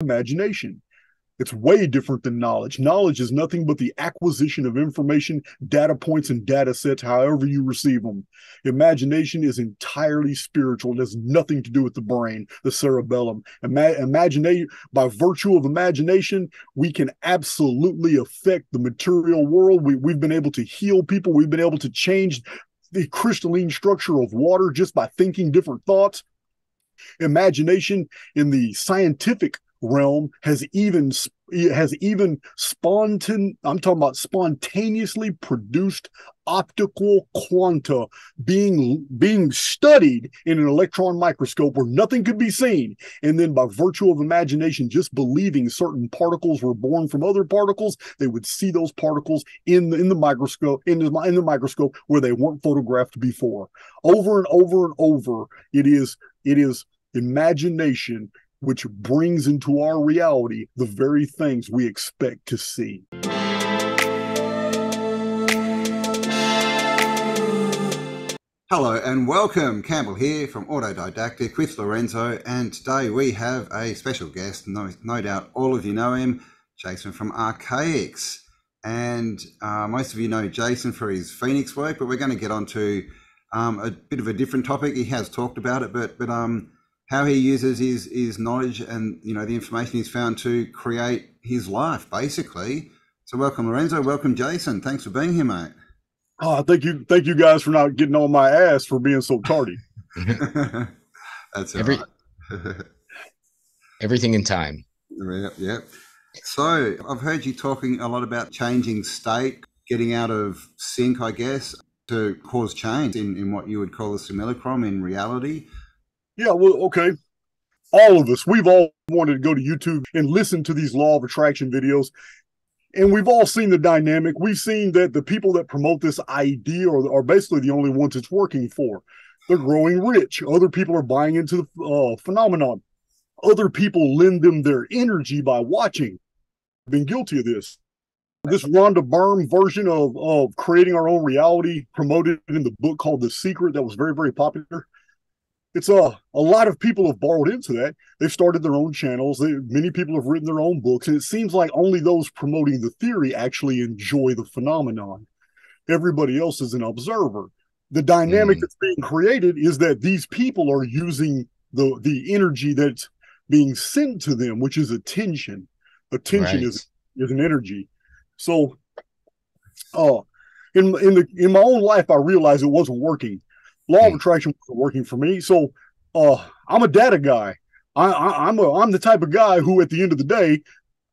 imagination. It's way different than knowledge. Knowledge is nothing but the acquisition of information, data points, and data sets, however you receive them. Imagination is entirely spiritual. It has nothing to do with the brain, the cerebellum. Ima- by virtue of imagination, we can absolutely affect the material world. We, we've been able to heal people. We've been able to change the crystalline structure of water just by thinking different thoughts. Imagination in the scientific realm has even has even spontan I'm talking about spontaneously produced optical quanta being being studied in an electron microscope where nothing could be seen. And then by virtue of imagination just believing certain particles were born from other particles they would see those particles in the in the microscope in the, in the microscope where they weren't photographed before. Over and over and over it is it is imagination which brings into our reality the very things we expect to see. Hello and welcome. Campbell here from Autodidactic with Lorenzo, and today we have a special guest. No, no doubt all of you know him, Jason from Archaix. And uh, most of you know Jason for his Phoenix work, but we're going to get on to um, a bit of a different topic. He has talked about it, but but um, how he uses his his knowledge and you know the information he's found to create his life, basically. So welcome, Lorenzo. Welcome, Jason. Thanks for being here, mate. Oh, thank you, thank you guys for not getting on my ass for being so tardy. That's Every, everything in time. Yep, yep. So I've heard you talking a lot about changing state, getting out of sync, I guess, to cause change in, in what you would call a simulacrum in reality. Yeah, well, okay. All of us, we've all wanted to go to YouTube and listen to these law of attraction videos and we've all seen the dynamic. We've seen that the people that promote this idea are, are basically the only ones it's working for. They're growing rich. Other people are buying into the uh, phenomenon. Other people lend them their energy by watching. I've been guilty of this. This Rhonda Byrne version of, of creating our own reality promoted in the book called The Secret that was very, very popular it's a uh, a lot of people have borrowed into that. They've started their own channels. They, many people have written their own books, and it seems like only those promoting the theory actually enjoy the phenomenon. Everybody else is an observer. The dynamic mm. that's being created is that these people are using the the energy that's being sent to them, which is attention. Attention right. is is an energy. So, uh, in in the in my own life, I realized it wasn't working law of hmm. attraction wasn't working for me. So uh, I'm a data guy. I, I, I'm a, I'm the type of guy who, at the end of the day,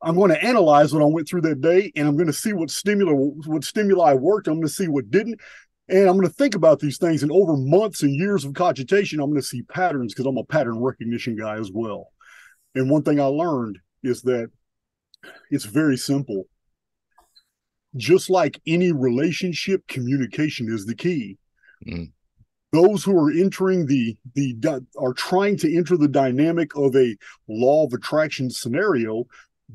I'm going to analyze what I went through that day, and I'm going to see what stimuli what stimuli worked. I'm going to see what didn't, and I'm going to think about these things. And over months and years of cogitation, I'm going to see patterns because I'm a pattern recognition guy as well. And one thing I learned is that it's very simple. Just like any relationship, communication is the key. Mm those who are entering the the are trying to enter the dynamic of a law of attraction scenario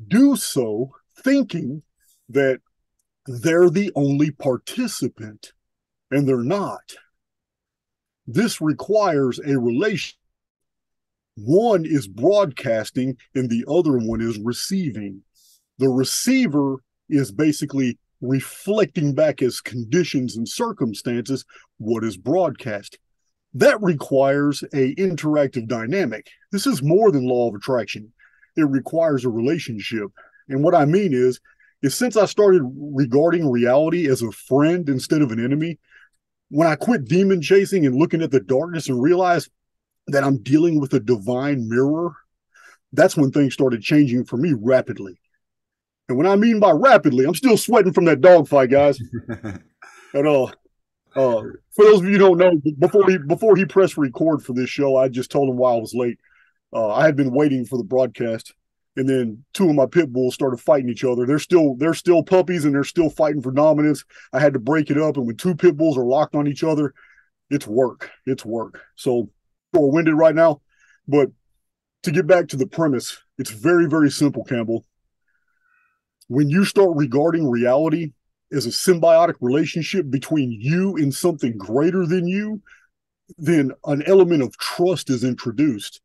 do so thinking that they're the only participant and they're not. This requires a relation. One is broadcasting and the other one is receiving. The receiver is basically reflecting back as conditions and circumstances what is broadcast. That requires a interactive dynamic. This is more than law of attraction. It requires a relationship. And what I mean is, is since I started regarding reality as a friend instead of an enemy, when I quit demon chasing and looking at the darkness and realized that I'm dealing with a divine mirror, that's when things started changing for me rapidly. And when I mean by rapidly, I'm still sweating from that dogfight, guys. and. Uh, uh, for those of you who don't know, before he before he pressed record for this show, I just told him why I was late. Uh, I had been waiting for the broadcast, and then two of my pit bulls started fighting each other. They're still they're still puppies, and they're still fighting for dominance. I had to break it up, and when two pit bulls are locked on each other, it's work. It's work. So we're winded right now, but to get back to the premise, it's very very simple, Campbell when you start regarding reality as a symbiotic relationship between you and something greater than you, then an element of trust is introduced.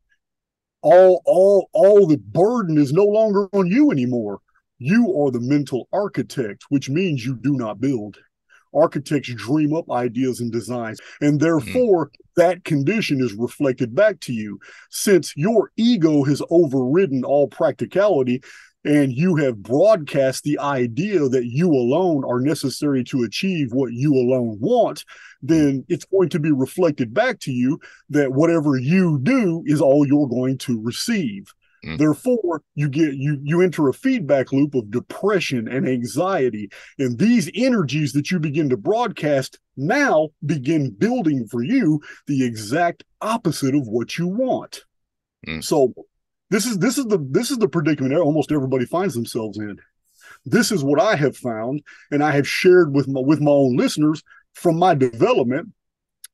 all all all the burden is no longer on you anymore you are the mental architect which means you do not build architects dream up ideas and designs and therefore mm-hmm. that condition is reflected back to you since your ego has overridden all practicality and you have broadcast the idea that you alone are necessary to achieve what you alone want, then it's going to be reflected back to you that whatever you do is all you're going to receive. Mm. Therefore, you get you you enter a feedback loop of depression and anxiety, and these energies that you begin to broadcast now begin building for you the exact opposite of what you want. Mm. So this is this is the this is the predicament almost everybody finds themselves in. This is what I have found, and I have shared with my with my own listeners from my development.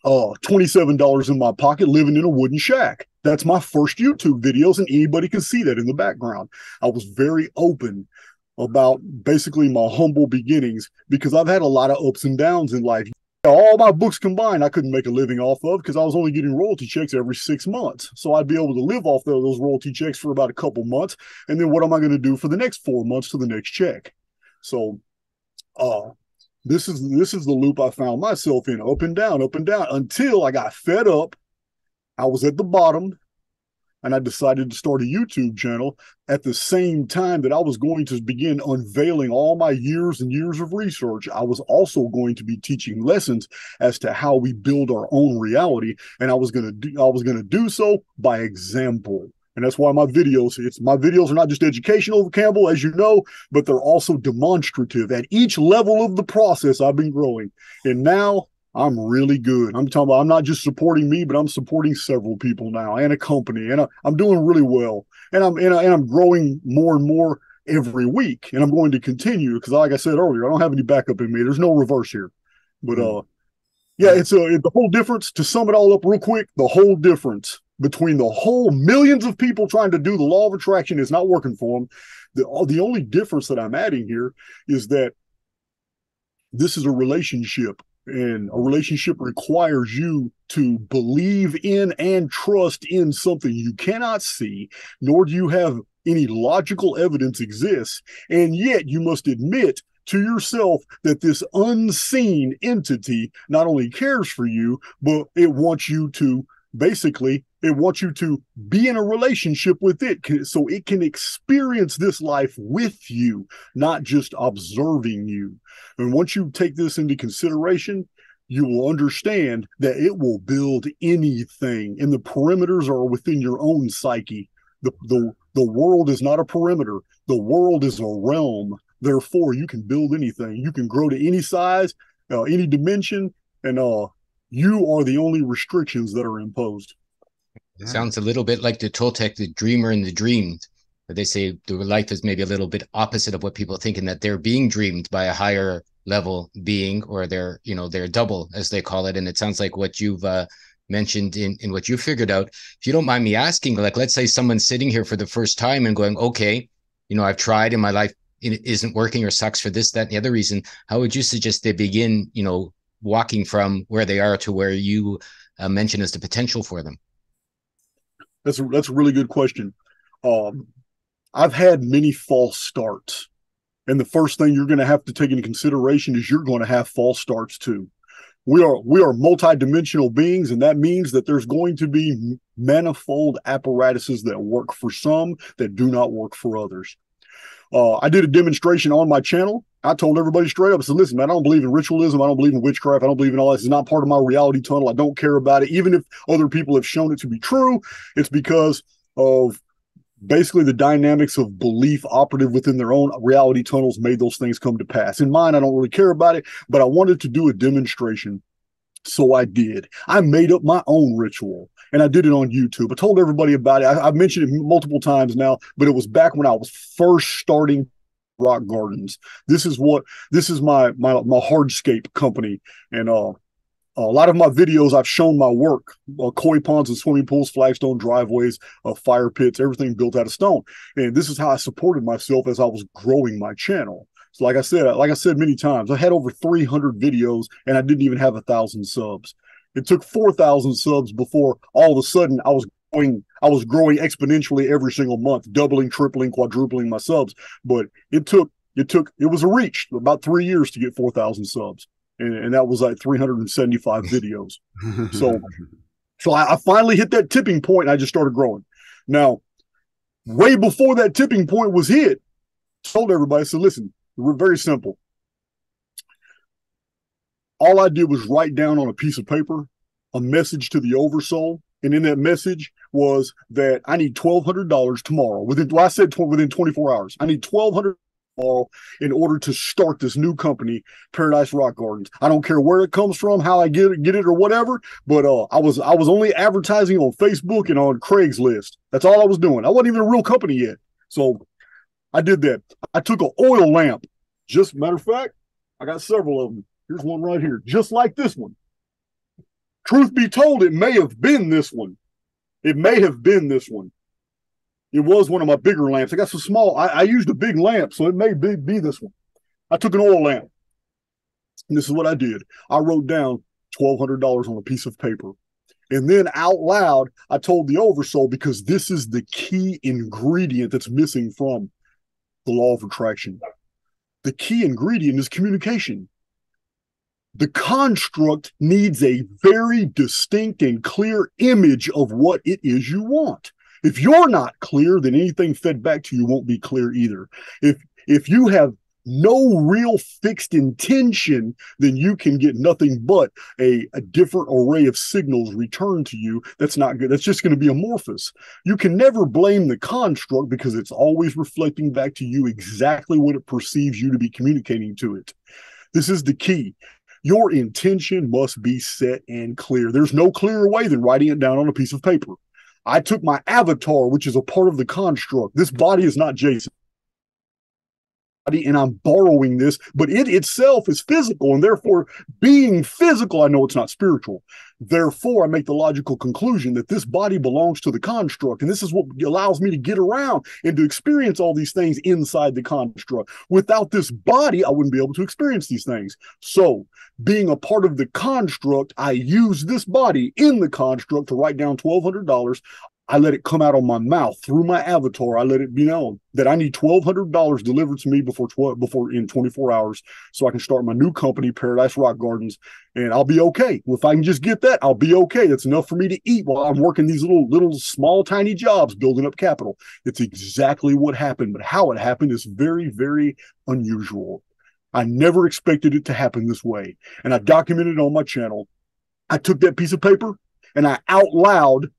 Uh, twenty-seven dollars in my pocket, living in a wooden shack. That's my first YouTube videos, and anybody can see that in the background. I was very open about basically my humble beginnings because I've had a lot of ups and downs in life all my books combined, I couldn't make a living off of because I was only getting royalty checks every six months. So I'd be able to live off those royalty checks for about a couple months. And then what am I going to do for the next four months to the next check? So uh this is this is the loop I found myself in, up and down, up and down, until I got fed up. I was at the bottom and I decided to start a YouTube channel at the same time that I was going to begin unveiling all my years and years of research. I was also going to be teaching lessons as to how we build our own reality, and I was going to do I was going to do so by example. And that's why my videos, it's my videos are not just educational, Campbell, as you know, but they're also demonstrative. At each level of the process, I've been growing. And now I'm really good. I'm talking about I'm not just supporting me, but I'm supporting several people now and a company, and I, am doing really well. And I'm and, I, and I'm growing more and more every week, and I'm going to continue because, like I said earlier, I don't have any backup in me. There's no reverse here, but mm. uh, yeah, it's a it, the whole difference. To sum it all up real quick, the whole difference between the whole millions of people trying to do the law of attraction is not working for them. The the only difference that I'm adding here is that this is a relationship and a relationship requires you to believe in and trust in something you cannot see, nor do you have any logical evidence exists. And yet you must admit to yourself that this unseen entity not only cares for you, but it wants you to basically it wants you to be in a relationship with it so it can experience this life with you not just observing you. And once you take this into consideration you will understand that it will build anything and the perimeters are within your own psyche. The the, the world is not a perimeter. The world is a realm. Therefore you can build anything. You can grow to any size uh, any dimension and uh you are the only restrictions that are imposed. Sounds a little bit like the Toltec, the dreamer and the dreamed. But they say the life is maybe a little bit opposite of what people think, in that they're being dreamed by a higher level being, or they're, you know, they're double, as they call it. And it sounds like what you've uh, mentioned in, in what you figured out. If you don't mind me asking, like, let's say someone's sitting here for the first time and going, okay, you know, I've tried and my life isn't working or sucks for this, that, and the other reason. How would you suggest they begin, you know, walking from where they are to where you uh, mentioned as the potential for them? That's a, that's a really good question. Um, I've had many false starts, and the first thing you're going to have to take into consideration is you're going to have false starts too. We are we are multidimensional beings, and that means that there's going to be manifold apparatuses that work for some that do not work for others. Uh, I did a demonstration on my channel. I told everybody straight up, I said, listen, man, I don't believe in ritualism. I don't believe in witchcraft. I don't believe in all this. It's not part of my reality tunnel. I don't care about it. Even if other people have shown it to be true, it's because of basically the dynamics of belief operative within their own reality tunnels made those things come to pass. In mine, I don't really care about it, but I wanted to do a demonstration. So I did. I made up my own ritual and I did it on YouTube. I told everybody about it. I, have mentioned it multiple times now, but it was back when I was first starting Rock Gardens. This is what this is my my my hardscape company, and uh, a lot of my videos I've shown my work: uh, koi ponds and swimming pools, flagstone driveways, uh, fire pits, everything built out of stone. And this is how I supported myself as I was growing my channel. So, like I said, like I said many times, I had over 300 videos, and I didn't even have a thousand subs. It took 4,000 subs before all of a sudden I was growing, I was growing exponentially every single month, doubling, tripling, quadrupling my subs. But it took it took it was a reach about three years to get four thousand subs, and, and that was like three hundred and seventy five videos. So so I, I finally hit that tipping point. And I just started growing. Now, way before that tipping point was hit, told everybody, I said, listen, we're very simple. All I did was write down on a piece of paper a message to the oversoul. And in that message was that I need twelve hundred dollars tomorrow. Within, well, I said tw- within twenty four hours. I need twelve hundred tomorrow in order to start this new company, Paradise Rock Gardens. I don't care where it comes from, how I get it, get it, or whatever. But uh, I was I was only advertising on Facebook and on Craigslist. That's all I was doing. I wasn't even a real company yet. So I did that. I took an oil lamp. Just matter of fact, I got several of them. Here's one right here, just like this one. Truth be told, it may have been this one. It may have been this one. It was one of my bigger lamps. I got some small. I, I used a big lamp, so it may be, be this one. I took an oil lamp. And this is what I did. I wrote down $1,200 on a piece of paper. And then out loud, I told the oversoul because this is the key ingredient that's missing from the law of attraction. The key ingredient is communication. The construct needs a very distinct and clear image of what it is you want. If you're not clear, then anything fed back to you won't be clear either. If if you have no real fixed intention, then you can get nothing but a, a different array of signals returned to you. That's not good. That's just going to be amorphous. You can never blame the construct because it's always reflecting back to you exactly what it perceives you to be communicating to it. This is the key. Your intention must be set and clear. There's no clearer way than writing it down on a piece of paper. I took my avatar, which is a part of the construct. This body is not Jason and I'm borrowing this, but it itself is physical, and therefore, being physical, I know it's not spiritual. Therefore, I make the logical conclusion that this body belongs to the construct, and this is what allows me to get around and to experience all these things inside the construct. Without this body, I wouldn't be able to experience these things. So, being a part of the construct, I use this body in the construct to write down $1,200. I let it come out on my mouth through my avatar. I let it be known that I need twelve hundred dollars delivered to me before twelve before in twenty four hours, so I can start my new company, Paradise Rock Gardens, and I'll be okay. Well, If I can just get that, I'll be okay. That's enough for me to eat while I'm working these little little small tiny jobs, building up capital. It's exactly what happened, but how it happened is very very unusual. I never expected it to happen this way, and I documented it on my channel. I took that piece of paper and I out loud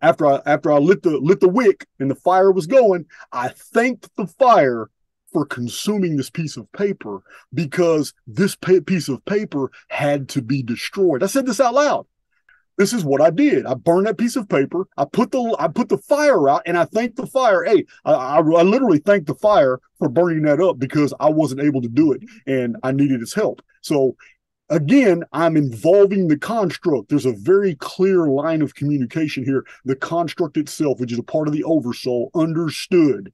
after I after I lit the lit the wick and the fire was going, I thanked the fire for consuming this piece of paper because this piece of paper had to be destroyed. I said this out loud. This is what I did. I burned that piece of paper. I put the I put the fire out, and I thanked the fire. Hey, I, I, I literally thanked the fire for burning that up because I wasn't able to do it, and I needed its help. So again, I'm involving the construct. There's a very clear line of communication here. The construct itself, which is a part of the oversoul, understood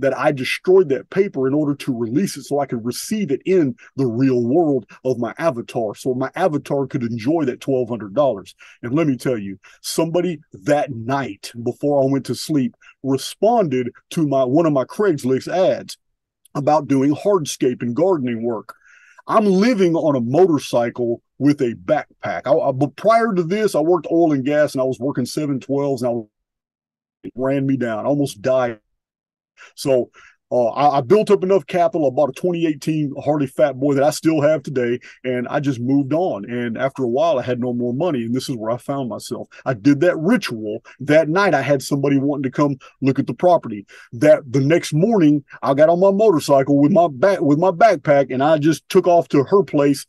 that I destroyed that paper in order to release it so I could receive it in the real world of my avatar. So my avatar could enjoy that $1,200. And let me tell you, somebody that night before I went to sleep responded to my one of my Craigslist ads about doing hardscape and gardening work. I'm living on a motorcycle with a backpack. I, I, but prior to this, I worked oil and gas and I was working 712s and I, it ran me down. I almost died. So uh, I, I, built up enough capital. I bought a 2018 Harley Fat Boy that I still have today, and I just moved on. And after a while, I had no more money, and this is where I found myself. I did that ritual that night. I had somebody wanting to come look at the property. That the next morning, I got on my motorcycle with my back with my backpack, and I just took off to her place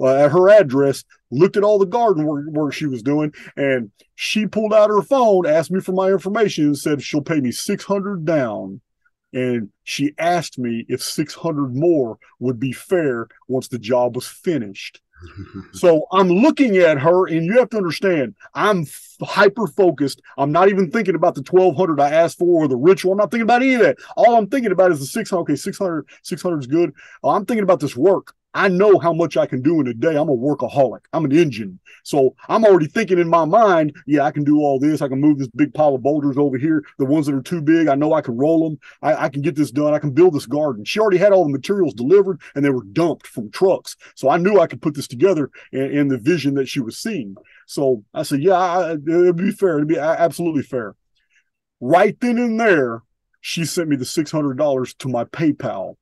uh, at her address, looked at all the garden work, work, she was doing, and she pulled out her phone, asked me for my information, and said she'll pay me six hundred down and she asked me if 600 more would be fair once the job was finished. so I'm looking at her, and you have to understand, I'm hyper focused. I'm not even thinking about the 1200 I asked for or the ritual. I'm not thinking about any of that. All I'm thinking about is the 600. Okay, 600, 600 is good. I'm thinking about this work. I know how much I can do in a day. I'm a workaholic. I'm an engine. So I'm already thinking in my mind, yeah, I can do all this. I can move this big pile of boulders over here. The ones that are too big, I know I can roll them. I, I can get this done. I can build this garden. She already had all the materials delivered and they were dumped from trucks. So I knew I could put this together in, in the vision that she was seeing. So I said, yeah, I, it'd be fair. It'd be absolutely fair. Right then and there, she sent me the $600 to my PayPal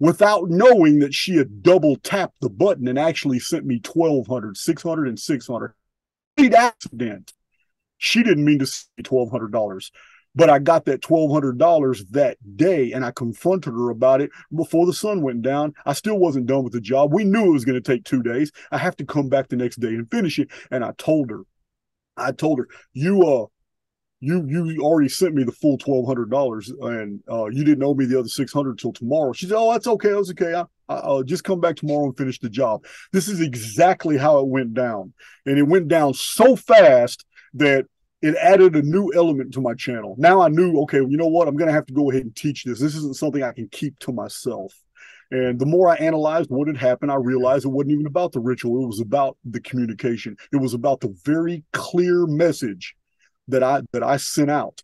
without knowing that she had double tapped the button and actually sent me 1200 600 and 600 accident. She didn't mean to say $1200 but i got that $1200 that day and i confronted her about it before the sun went down. I still wasn't done with the job. We knew it was going to take two days. I have to come back the next day and finish it. And i told her i told her you uh you you already sent me the full twelve hundred dollars, and uh, you didn't owe me the other six hundred till tomorrow. She said, "Oh, that's okay. That's okay. I, will just come back tomorrow and finish the job." This is exactly how it went down, and it went down so fast that it added a new element to my channel. Now I knew, okay, you know what? I'm going to have to go ahead and teach this. This isn't something I can keep to myself. And the more I analyzed what had happened, I realized it wasn't even about the ritual. It was about the communication. It was about the very clear message that I that I sent out.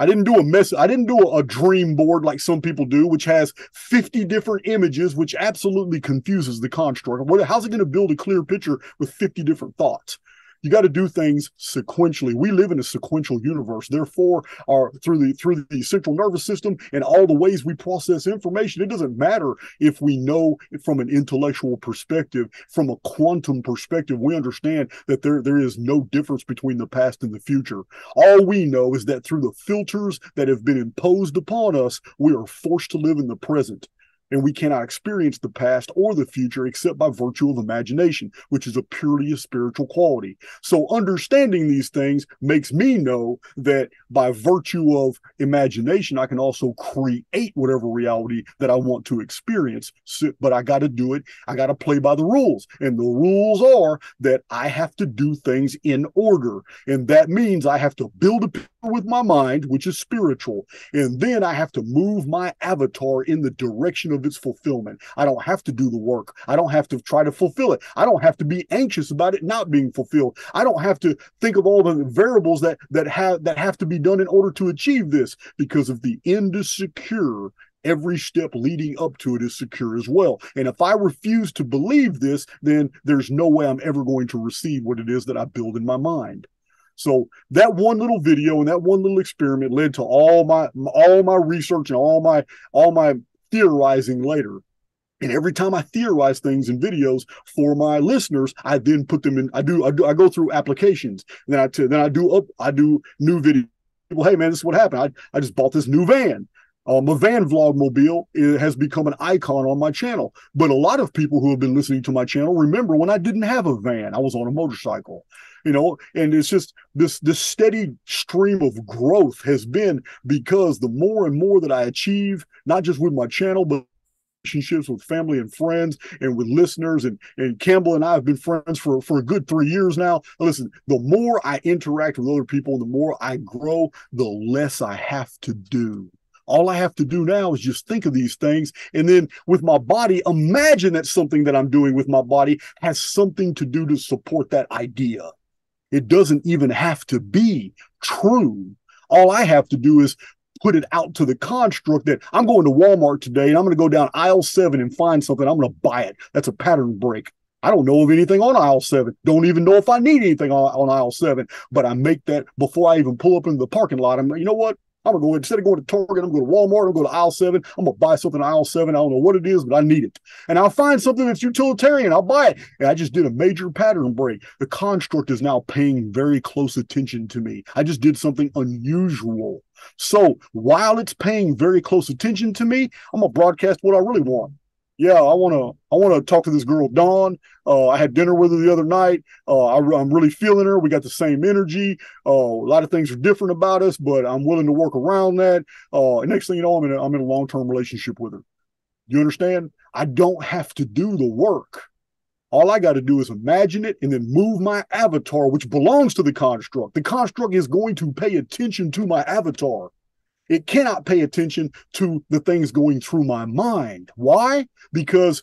I didn't do a mess. I didn't do a, a, dream board like some people do, which has 50 different images, which absolutely confuses the construct. What, how's it going to build a clear picture with 50 different thoughts? You got to do things sequentially. We live in a sequential universe. Therefore, our through the through the central nervous system and all the ways we process information, it doesn't matter if we know from an intellectual perspective, from a quantum perspective, we understand that there there is no difference between the past and the future. All we know is that through the filters that have been imposed upon us, we are forced to live in the present and we cannot experience the past or the future except by virtue of imagination, which is a purely a spiritual quality. So understanding these things makes me know that by virtue of imagination, I can also create whatever reality that I want to experience. So, but I got to do it. I got to play by the rules. And the rules are that I have to do things in order. And that means I have to build a with my mind, which is spiritual. And then I have to move my avatar in the direction of its fulfillment. I don't have to do the work. I don't have to try to fulfill it. I don't have to be anxious about it not being fulfilled. I don't have to think of all the variables that that have that have to be done in order to achieve this because if the end is secure, every step leading up to it is secure as well. And if I refuse to believe this, then there's no way I'm ever going to receive what it is that I build in my mind. So that one little video and that one little experiment led to all my all my research and all my all my theorizing later. And every time I theorize things in videos for my listeners, I then put them in. I do. I do. I go through applications. And then I t- then I do up. I do new video. Well, hey man, this is what happened. I I just bought this new van. Um, a van vlog mobile has become an icon on my channel. But a lot of people who have been listening to my channel remember when I didn't have a van. I was on a motorcycle you know and it's just this this steady stream of growth has been because the more and more that i achieve not just with my channel but relationships with family and friends and with listeners and and Campbell and I have been friends for for a good 3 years now. Listen, the more I interact with other people, the more I grow, the less I have to do. All I have to do now is just think of these things. And then with my body, imagine that something that I'm doing with my body has something to do to support that idea. It doesn't even have to be true. All I have to do is put it out to the construct that I'm going to Walmart today and I'm going to go down aisle seven and find something. I'm going to buy it. That's a pattern break. I don't know of anything on aisle seven. Don't even know if I need anything on, on aisle seven. But I make that before I even pull up into the parking lot. I'm, you know what? I'm gonna go instead of going to Target, I'm going to Walmart, I'm going to aisle seven. I'm gonna buy something aisle seven. I don't know what it is, but I need it. And I'll find something that's utilitarian. I'll buy it. And I just did a major pattern break. The construct is now paying very close attention to me. I just did something unusual. So while it's paying very close attention to me, I'm gonna broadcast what I really want yeah, I want to, I want to talk to this girl, Dawn. Uh, I had dinner with her the other night. Uh, I, am really feeling her. We got the same energy. Uh, a lot of things are different about us, but I'm willing to work around that. Uh, next thing you know, I'm in a, I'm in a long term relationship with her. You understand? I don't have to do the work. All I got to do is imagine it and then move my avatar, which belongs to the construct. The construct is going to pay attention to my avatar. It cannot pay attention to the things going through my mind. Why? Because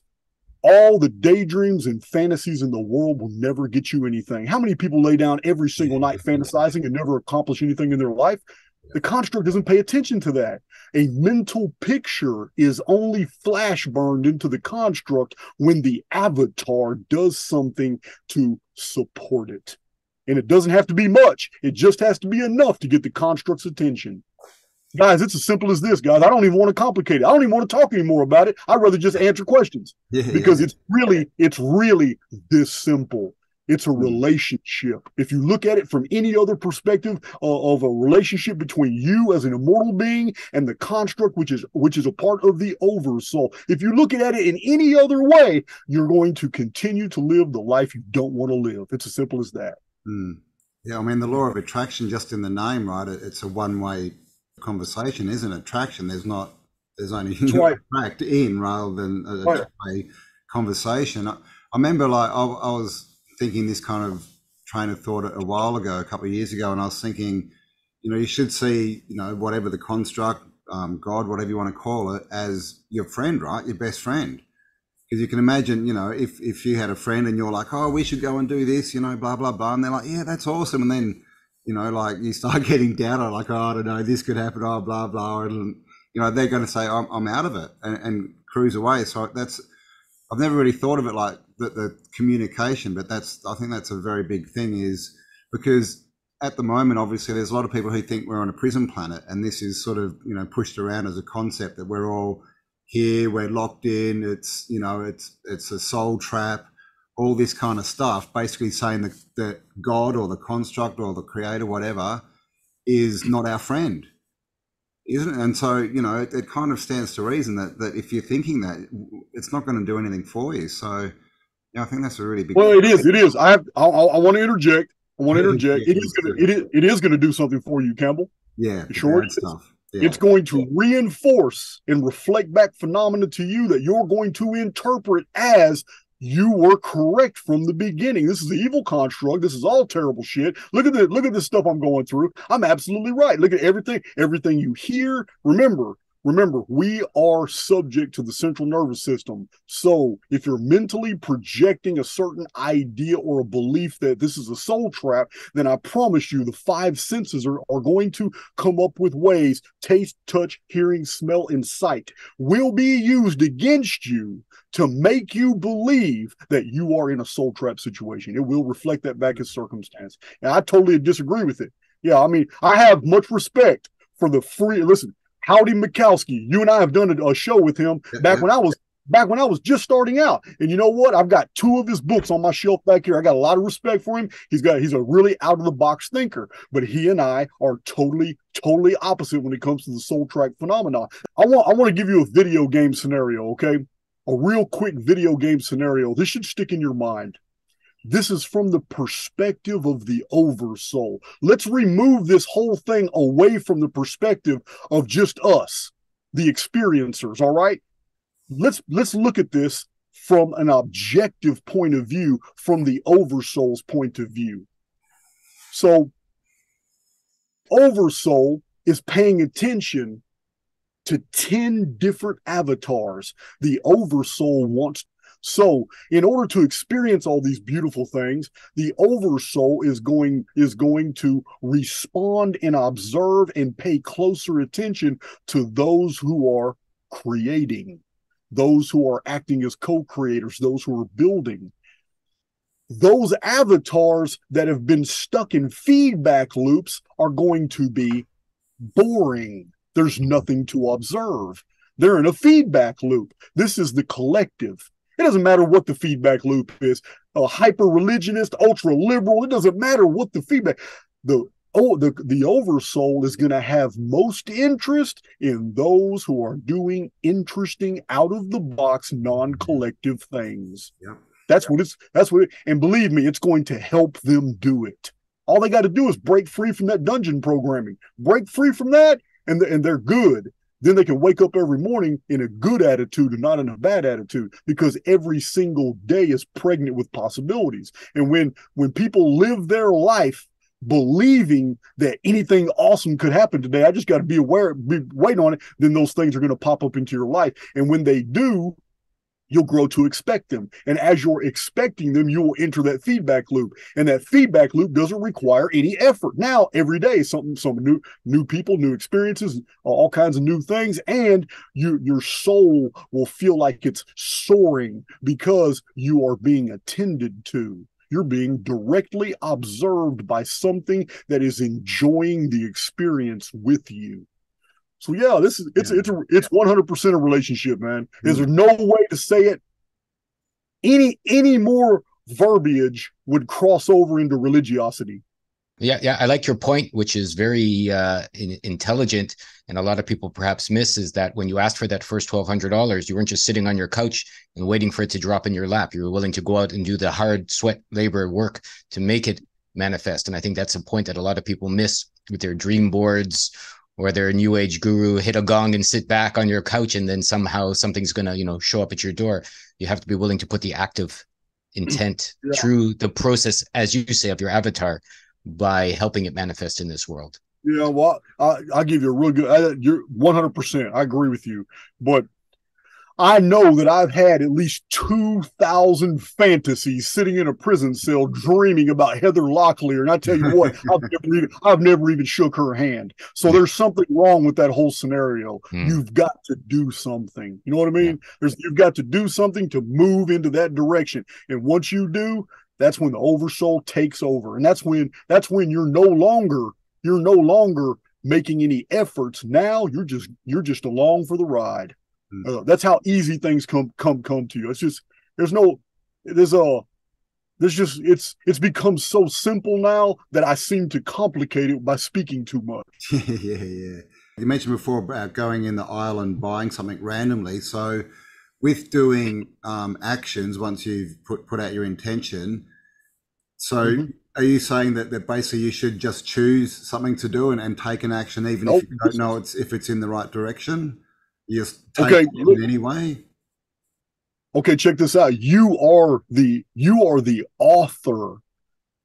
all the daydreams and fantasies in the world will never get you anything. How many people lay down every single night fantasizing and never accomplish anything in their life? The construct doesn't pay attention to that. A mental picture is only flash burned into the construct when the avatar does something to support it. And it doesn't have to be much, it just has to be enough to get the construct's attention. Guys, it's as simple as this, guys. I don't even want to complicate it. I don't even want to talk anymore about it. I'd rather just answer questions Yeah, because yeah. it's really, it's really this simple. It's a Hmm. relationship. If you look at it from any other perspective of, of a relationship between you as an immortal being and the construct, which is which is a part of the oversoul. If you look at it in any other way, you're going to continue to live the life you don't want to live. It's as simple as that. Hmm. Yeah, I mean, the law of attraction, just in the name, right? It's a one-way conversation, isn't? Attraction. There's not. There's only right. attract in rather than a Right. two-way conversation. I, I remember, like, I, I was thinking this kind of train of thought a while ago, a couple of years ago, and I was thinking, you know, you should see, you know, whatever the construct, um, God, whatever you want to call it, as your friend, right? Your best friend. Because you can imagine, you know, if if you had a friend and you're like, oh, we should go and do this, you know, blah blah blah, and they're like, yeah, that's awesome, and then, you know, like you start getting down, like, oh, I don't know, this could happen, oh, blah blah, and you know, they're going to say, I'm I'm out of it, and, and cruise away. So that's, I've never really thought of it like the, the communication, but that's, I think that's a very big thing, is because at the moment, obviously, there's a lot of people who think we're on a prison planet, and this is sort of, you know, pushed around as a concept that we're all here we're locked in it's you know it's it's a soul trap all this kind of stuff basically saying that, that god or the construct or the creator whatever is not our friend isn't it and so you know it, it kind of stands to reason that that if you're thinking that it's not going to do anything for you so yeah i think that's a really big Well, it is. It is. I have. I, I, want to interject. I want to interject. It is going to. It is. It is going to do something for you, Campbell. yeah sure it is. stuff yeah. It's going to reinforce and reflect back phenomena to you that you're going to interpret as you were correct from the beginning. This is the evil construct. This is all terrible shit. Look at the look at the stuff I'm going through. I'm absolutely right. Look at everything, everything you hear. Remember, remember, we are subject to the central nervous system. So if you're mentally projecting a certain idea or a belief that this is a soul trap, then I promise you the five senses are, are going to come up with ways taste, touch, hearing, smell, and sight will be used against you to make you believe that you are in a soul trap situation. It will reflect that back as circumstance. And I totally disagree with it. Yeah, I mean, I have much respect for the free. Listen, Howdie Mickoski, you and I have done a, a show with him back when I was back when I was just starting out. And you know what? I've got two of his books on my shelf back here. I got a lot of respect for him. He's got he's a really out of the box thinker, but he and I are totally totally opposite when it comes to the soul trap phenomenon. I want I want to give you a video game scenario, okay? A real quick video game scenario. This should stick in your mind. This is from the perspective of the oversoul. Let's remove this whole thing away from the perspective of just us, the experiencers, all right? Let's let's look at this from an objective point of view, from the oversoul's point of view. So oversoul is paying attention to 10 different avatars the oversoul wants so in order to experience all these beautiful things the oversoul is going is going to respond and observe and pay closer attention to those who are creating those who are acting as co-creators those who are building. Those avatars that have been stuck in feedback loops are going to be boring. There's nothing to observe. They're in a feedback loop. This is the collective it doesn't matter what the feedback loop is. A hyper religionist ultra liberal it doesn't matter what the feedback the oh the the oversoul is going to have most interest in those who are doing interesting out of the box non-collective things. Yep. that's what it's that's what it, and believe me it's going to help them do it. All they got to do is break free from that dungeon programming. Break free from that and, and they're good then they can wake up every morning in a good attitude and not in a bad attitude because every single day is pregnant with possibilities. And when when people live their life believing that anything awesome could happen today i just got to be aware be waiting on it then those things are going to pop up into your life. And when they do you'll grow to expect them. And as you're expecting them, you will enter that feedback loop. And that feedback loop doesn't require any effort. Now, every day, something, some new, new people, new experiences, all kinds of new things, and you, your soul will feel like it's soaring because you are being attended to. You're being directly observed by something that is enjoying the experience with you. So yeah, this is it's yeah. it's a, it's one hundred percent a relationship, man. Is there no way to say it? Any any more verbiage would cross over into religiosity. Yeah, yeah, I like your point, which is very uh, in, intelligent, and a lot of people perhaps miss is that when you asked for that first twelve hundred dollars, you weren't just sitting on your couch and waiting for it to drop in your lap. You were willing to go out and do the hard sweat labor work to make it manifest, and I think that's a point that a lot of people miss with their dream boards or they're a new age guru hit a gong and sit back on your couch and then somehow something's going to you know show up at your door. You have to be willing to put the active mm-hmm. intent yeah. through the process as you say of your avatar by helping it manifest in this world. Yeah well i i give you a real good I, you're 100% i agree with you. But I know that I've had at least 2,000 fantasies sitting in a prison cell dreaming about Heather Locklear. And I tell you what, I've, never even, I've never even shook her hand. So there's something wrong with that whole scenario. Hmm. You've got to do something. You know what I mean? There's, you've got to do something to move into that direction. And once you do, that's when the oversoul takes over. And that's when, that's when you're no longer, you're no longer making any efforts. Now you're just, you're just along for the ride. Uh, that's how easy things come come come to you. It's just there's no there's a there's just it's it's become so simple now that I seem to complicate it by speaking too much. yeah, yeah. You mentioned before about going in the aisle and buying something randomly. So with doing um, actions once you've put put out your intention, so mm-hmm. are you saying that, that basically you should just choose something to do and, and take an action even nope. if you don't know it's if it's in the right direction? You okay look, anyway. Okay, check this out. You are the you are the author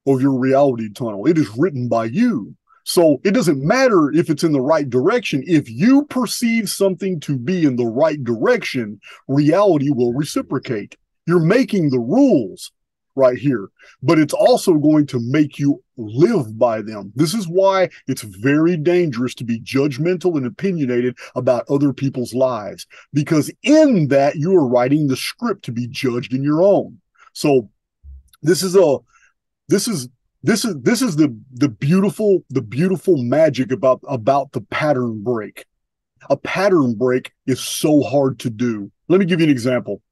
of your reality tunnel. It is written by you. So it doesn't matter if it's in the right direction. If you perceive something to be in the right direction, reality will reciprocate. You're making the rules right here, but it's also going to make you live by them. This is why it's very dangerous to be judgmental and opinionated about other people's lives, because in that you are writing the script to be judged in your own. So this is a this is this is this is the the beautiful the beautiful magic about about the pattern break. A pattern break is so hard to do. Let me give you an example.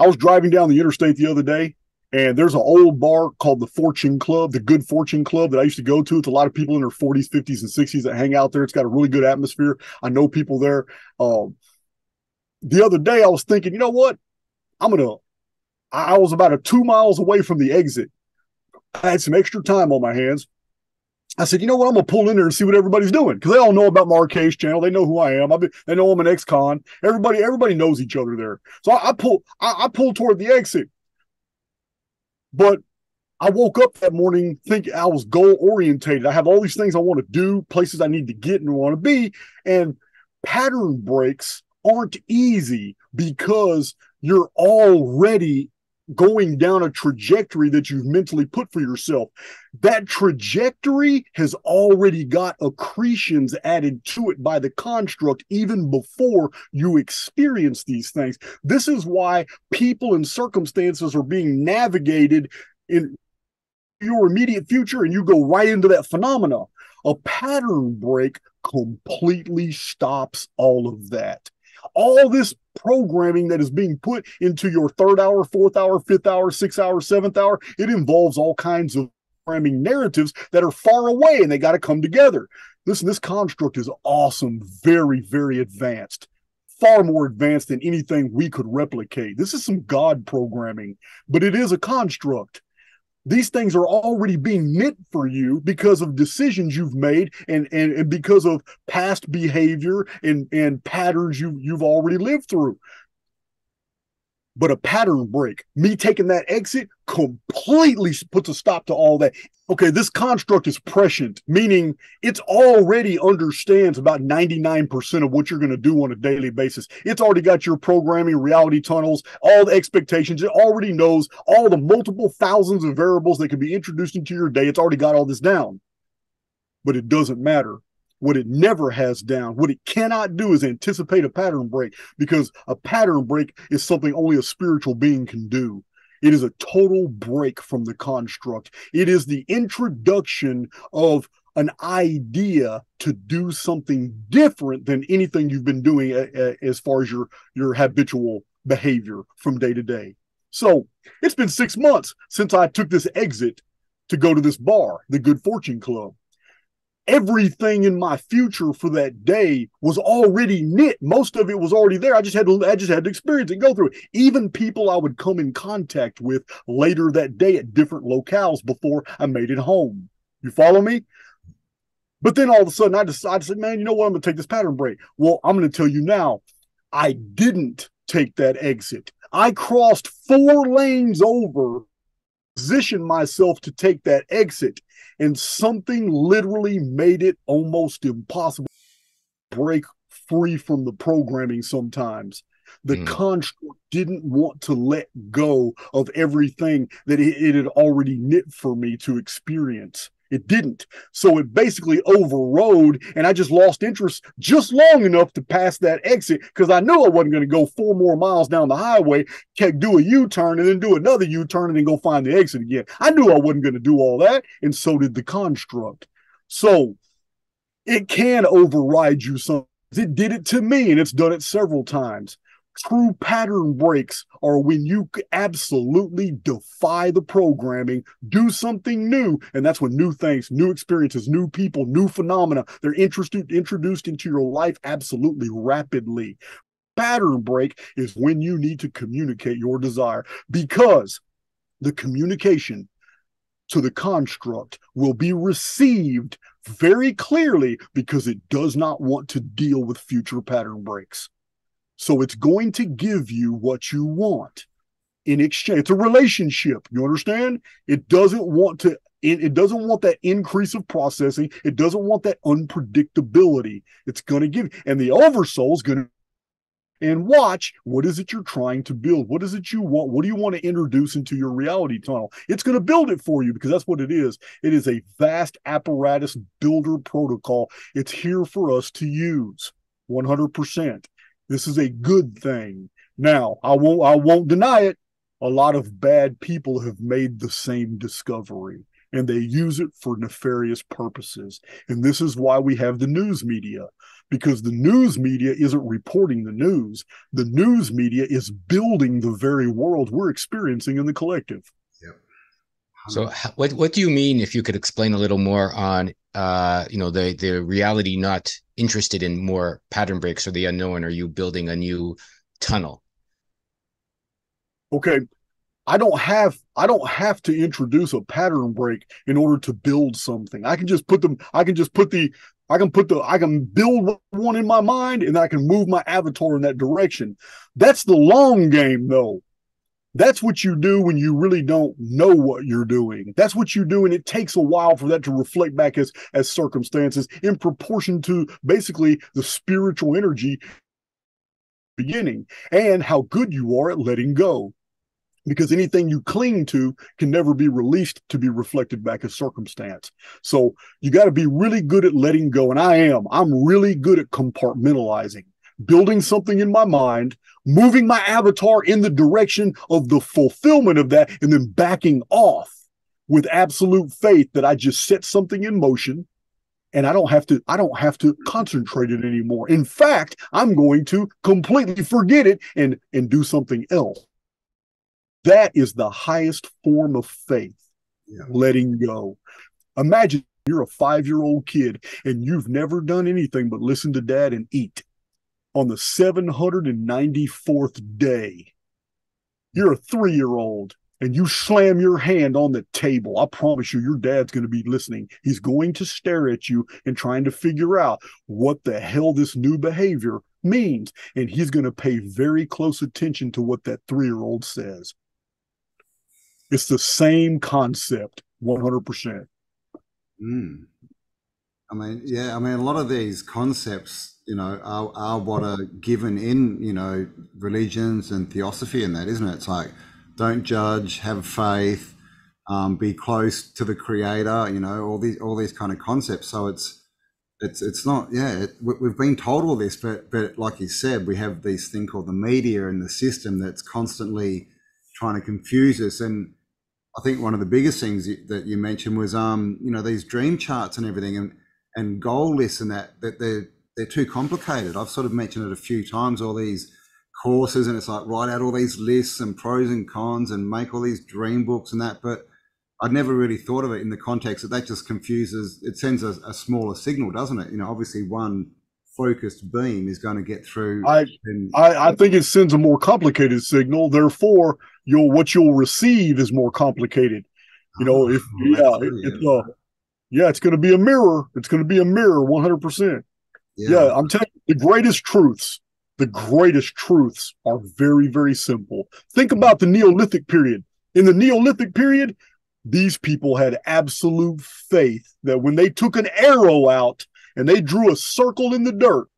I was driving down the interstate the other day and there's an old bar called the Fortune Club, the Good Fortune Club that I used to go to. It's a lot of people in their 40s, 50s, and 60s that hang out there. It's got a really good atmosphere. I know people there. Um, the other day, I was thinking, you know what? I'm gonna. I was about a two miles away from the exit. I had some extra time on my hands. I said, you know what? I'm gonna pull in there and see what everybody's doing because they all know about Marquez channel. They know who I am. I been, they know I'm an ex-con. Everybody, everybody knows each other there. So I, I pull, I, I pull toward the exit. But I woke up that morning thinking I was goal orientated. I have all these things I want to do, places I need to get and want to be. And pattern breaks aren't easy because you're already going down a trajectory that you've mentally put for yourself. That trajectory has already got accretions added to it by the construct even before you experience these things. This is why people and circumstances are being navigated in your immediate future and you go right into that phenomena. A pattern break completely stops all of that all this programming that is being put into your third hour, fourth hour, fifth hour, sixth hour, seventh hour, it involves all kinds of programming narratives that are far away and they got to come together. Listen, this construct is awesome, very, very advanced, far more advanced than anything we could replicate. This is some God programming, but it is a construct these things are already being meant for you because of decisions you've made and and, and because of past behavior and and patterns you you've already lived through But a pattern break, me taking that exit completely puts a stop to all that. Okay, this construct is prescient, meaning it's already understands about 99% of what you're going to do on a daily basis. It's already got your programming, reality tunnels, all the expectations. It already knows all the multiple thousands of variables that can be introduced into your day. It's already got all this down. But it doesn't matter what it never has down, what it cannot do is anticipate a pattern break because a pattern break is something only a spiritual being can do. It is a total break from the construct. It is the introduction of an idea to do something different than anything you've been doing as far as your your habitual behavior from day to day. So, it's been 6 months since I took this exit to go to this bar, the Good Fortune Club everything in my future for that day was already knit. Most of it was already there. I just had to I just had to experience it, go through it. Even people I would come in contact with later that day at different locales before I made it home. You follow me? But then all of a sudden I decided, I said, man, you know what? I'm gonna take this pattern break. Well, I'm gonna tell you now, I didn't take that exit. I crossed four lanes over, positioned myself to take that exit and something literally made it almost impossible to break free from the programming sometimes the mm. construct didn't want to let go of everything that it, it, had already knit for me to experience it didn't. So it basically overrode, and I just lost interest just long enough to pass that exit because I knew I wasn't going to go four more miles down the highway, do a U turn, and then do another U turn, and then go find the exit again. I knew I wasn't going to do all that, and so did the construct. So it can override you some. It did it to me, and it's done it several times. True pattern breaks are when you absolutely defy the programming, do something new, and that's when new things, new experiences, new people, new phenomena, they're introduced introduced into your life absolutely rapidly. Pattern break is when you need to communicate your desire because the communication to the construct will be received very clearly because it does not want to deal with future pattern breaks. So it's going to give you what you want in exchange. It's a relationship. You understand? It doesn't want to. It, doesn't want that increase of processing. It doesn't want that unpredictability. It's going to give, and the oversoul is going to and watch what is it you're trying to build what is it you want what do you want to introduce into your reality tunnel it's going to build it for you because that's what it is it is a vast apparatus builder protocol it's here for us to use 100% this is a good thing. Now, I won't I won't deny it. A lot of bad people have made the same discovery and they use it for nefarious purposes. And this is why we have the news media because the news media isn't reporting the news. The news media is building the very world we're experiencing in the collective. So what what do you mean if you could explain a little more on uh you know the the reality not interested in more pattern breaks or the unknown? Are you building a new tunnel? Okay. I don't have I don't have to introduce a pattern break in order to build something. I can just put them I can just put the I can put the I can build one in my mind and I can move my avatar in that direction. That's the long game though. That's what you do when you really don't know what you're doing. That's what you do, and it takes a while for that to reflect back as as circumstances in proportion to basically the spiritual energy beginning and how good you are at letting go. Because anything you cling to can never be released to be reflected back as circumstance. So you got to be really good at letting go. And I am. I'm really good at compartmentalizing building something in my mind, moving my avatar in the direction of the fulfillment of that, and then backing off with absolute faith that I just set something in motion and I don't have to I don't have to concentrate it anymore. In fact, I'm going to completely forget it and and do something else. That is the highest form of faith. Yeah. Letting go. Imagine you're a 5-year-old kid and you've never done anything but listen to dad and eat on the 794th day. You're a three year old and you slam your hand on the table. I promise you, your dad's going to be listening. He's going to stare at you and trying to figure out what the hell this new behavior means. And he's going to pay very close attention to what that three year old says. It's the same concept, 100%. Mm. I mean, yeah, I mean, a lot of these concepts, you know, are, are what are given in, you know, religions and theosophy and that, isn't it? It's like, don't judge, have faith, um, be close to the creator, you know, all these, all these kind of concepts. So it's, it's, it's not, yeah, it, we've been told all this, but, but like you said, we have this thing called the media and the system that's constantly trying to confuse us. And, I think one of the biggest things that you mentioned was, um, you know, these dream charts and everything, and and goal lists and that that they're they're too complicated. I've sort of mentioned it a few times, all these courses, and it's like write out all these lists and pros and cons and make all these dream books and that. But I'd never really thought of it in the context that that just confuses, it sends a, a smaller signal, doesn't it? You know, obviously one focused beam is going to get through. I, and, I, I think it sends a more complicated signal. Therefore, you'll, what you'll receive is more complicated. You know, ah, if, oh, yeah, it's, yeah, it's going to be a mirror. It's going to be a mirror 100%. Yeah. yeah, I'm telling you, the greatest truths, the greatest truths are very, very simple. Think about the Neolithic period. In the Neolithic period, these people had absolute faith that when they took an arrow out and they drew a circle in the dirt,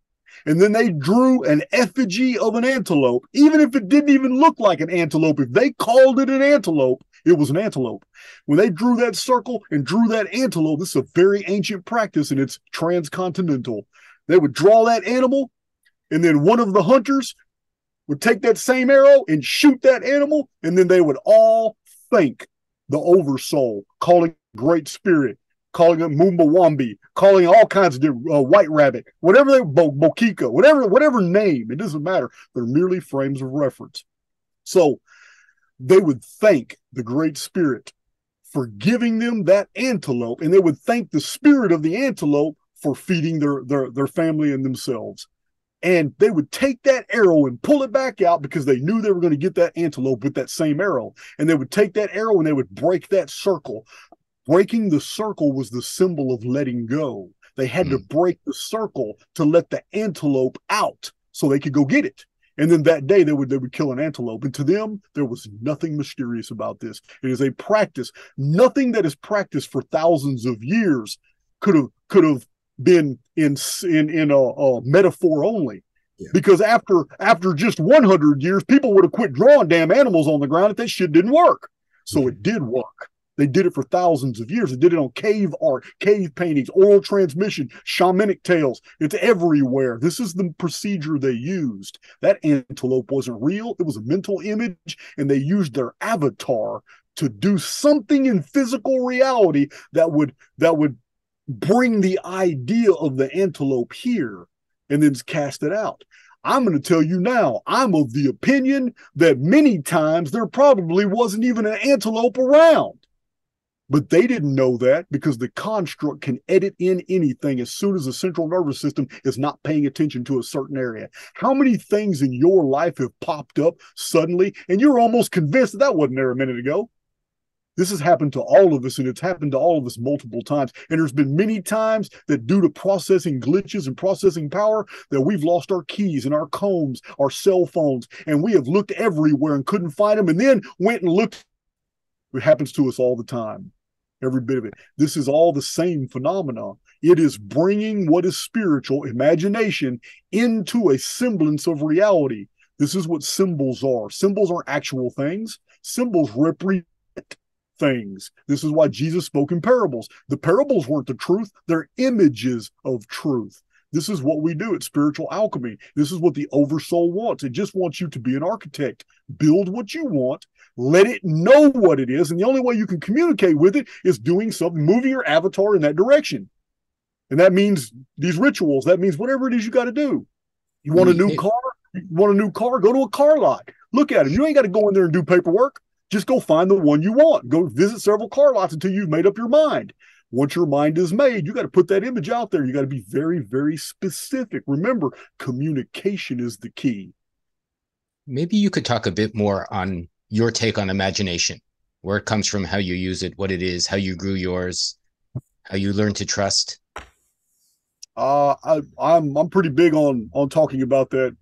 and then they drew an effigy of an antelope, even if it didn't even look like an antelope, if they called it an antelope, it was an antelope. When they drew that circle and drew that antelope, this is a very ancient practice and it's transcontinental. They would draw that animal, and then one of the hunters would take that same arrow and shoot that animal, and then they would all thank the oversoul, calling great spirit, calling it Mumbawambi, calling all kinds of different, uh, white rabbit, whatever they, Bo, Bokika, whatever, whatever name, it doesn't matter. They're merely frames of reference. So they would thank the Great Spirit for giving them that antelope, and they would thank the spirit of the antelope for feeding their, their, their family and themselves. And they would take that arrow and pull it back out because they knew they were going to get that antelope with that same arrow. And they would take that arrow and they would break that circle Breaking the circle was the symbol of letting go. They had mm. to hmm. break the circle to let the antelope out so they could go get it. And then that day they would they would kill an antelope. And to them, there was nothing mysterious about this. It is a practice. Nothing that is practiced for thousands of years could have could have been in in in a, a metaphor only. Yeah. Because after after just 100 years, people would have quit drawing damn animals on the ground if that shit didn't work. So mm-hmm. it did work. They did it for thousands of years. They did it on cave art, cave paintings, oral transmission, shamanic tales. It's everywhere. This is the procedure they used. That antelope wasn't real, it was a mental image, and they used their avatar to do something in physical reality that would that would bring the idea of the antelope here and then cast it out. I'm going to tell you now, I'm of the opinion that many times there probably wasn't even an antelope around. But they didn't know that because the construct can edit in anything as soon as the central nervous system is not paying attention to a certain area. How many things in your life have popped up suddenly and you're almost convinced that that wasn't there a minute ago? This has happened to all of us, and it's happened to all of us multiple times. And there's been many times that, due to processing glitches and processing power, that we've lost our keys and our combs, our cell phones, and we have looked everywhere and couldn't find them, and then went and looked. It happens to us all the time every bit of it. This is all the same phenomena. It is bringing what is spiritual, imagination, into a semblance of reality. This is what symbols are. Symbols are actual things, symbols represent things. This is why Jesus spoke in parables. The parables weren't the truth, they're images of truth. This is what we do at Spiritual Alchemy. This is what the Oversoul wants. It just wants you to be an architect, build what you want, let it know what it is. And the only way you can communicate with it is doing something, moving your avatar in that direction. And that means these rituals. That means whatever it is you got to do. You want a new car? You want a new car? Go to a car lot. Look at it. You ain't got to go in there and do paperwork. Just go find the one you want. Go visit several car lots until you've made up your mind. Once your mind is made, you got to put that image out there. You got to be very, very specific. Remember, communication is the key. Maybe you could talk a bit more on your take on imagination, where it comes from, how you use it, what it is, how you grew yours, how you learn to trust. Uh, I, I'm I'm pretty big on on talking about that.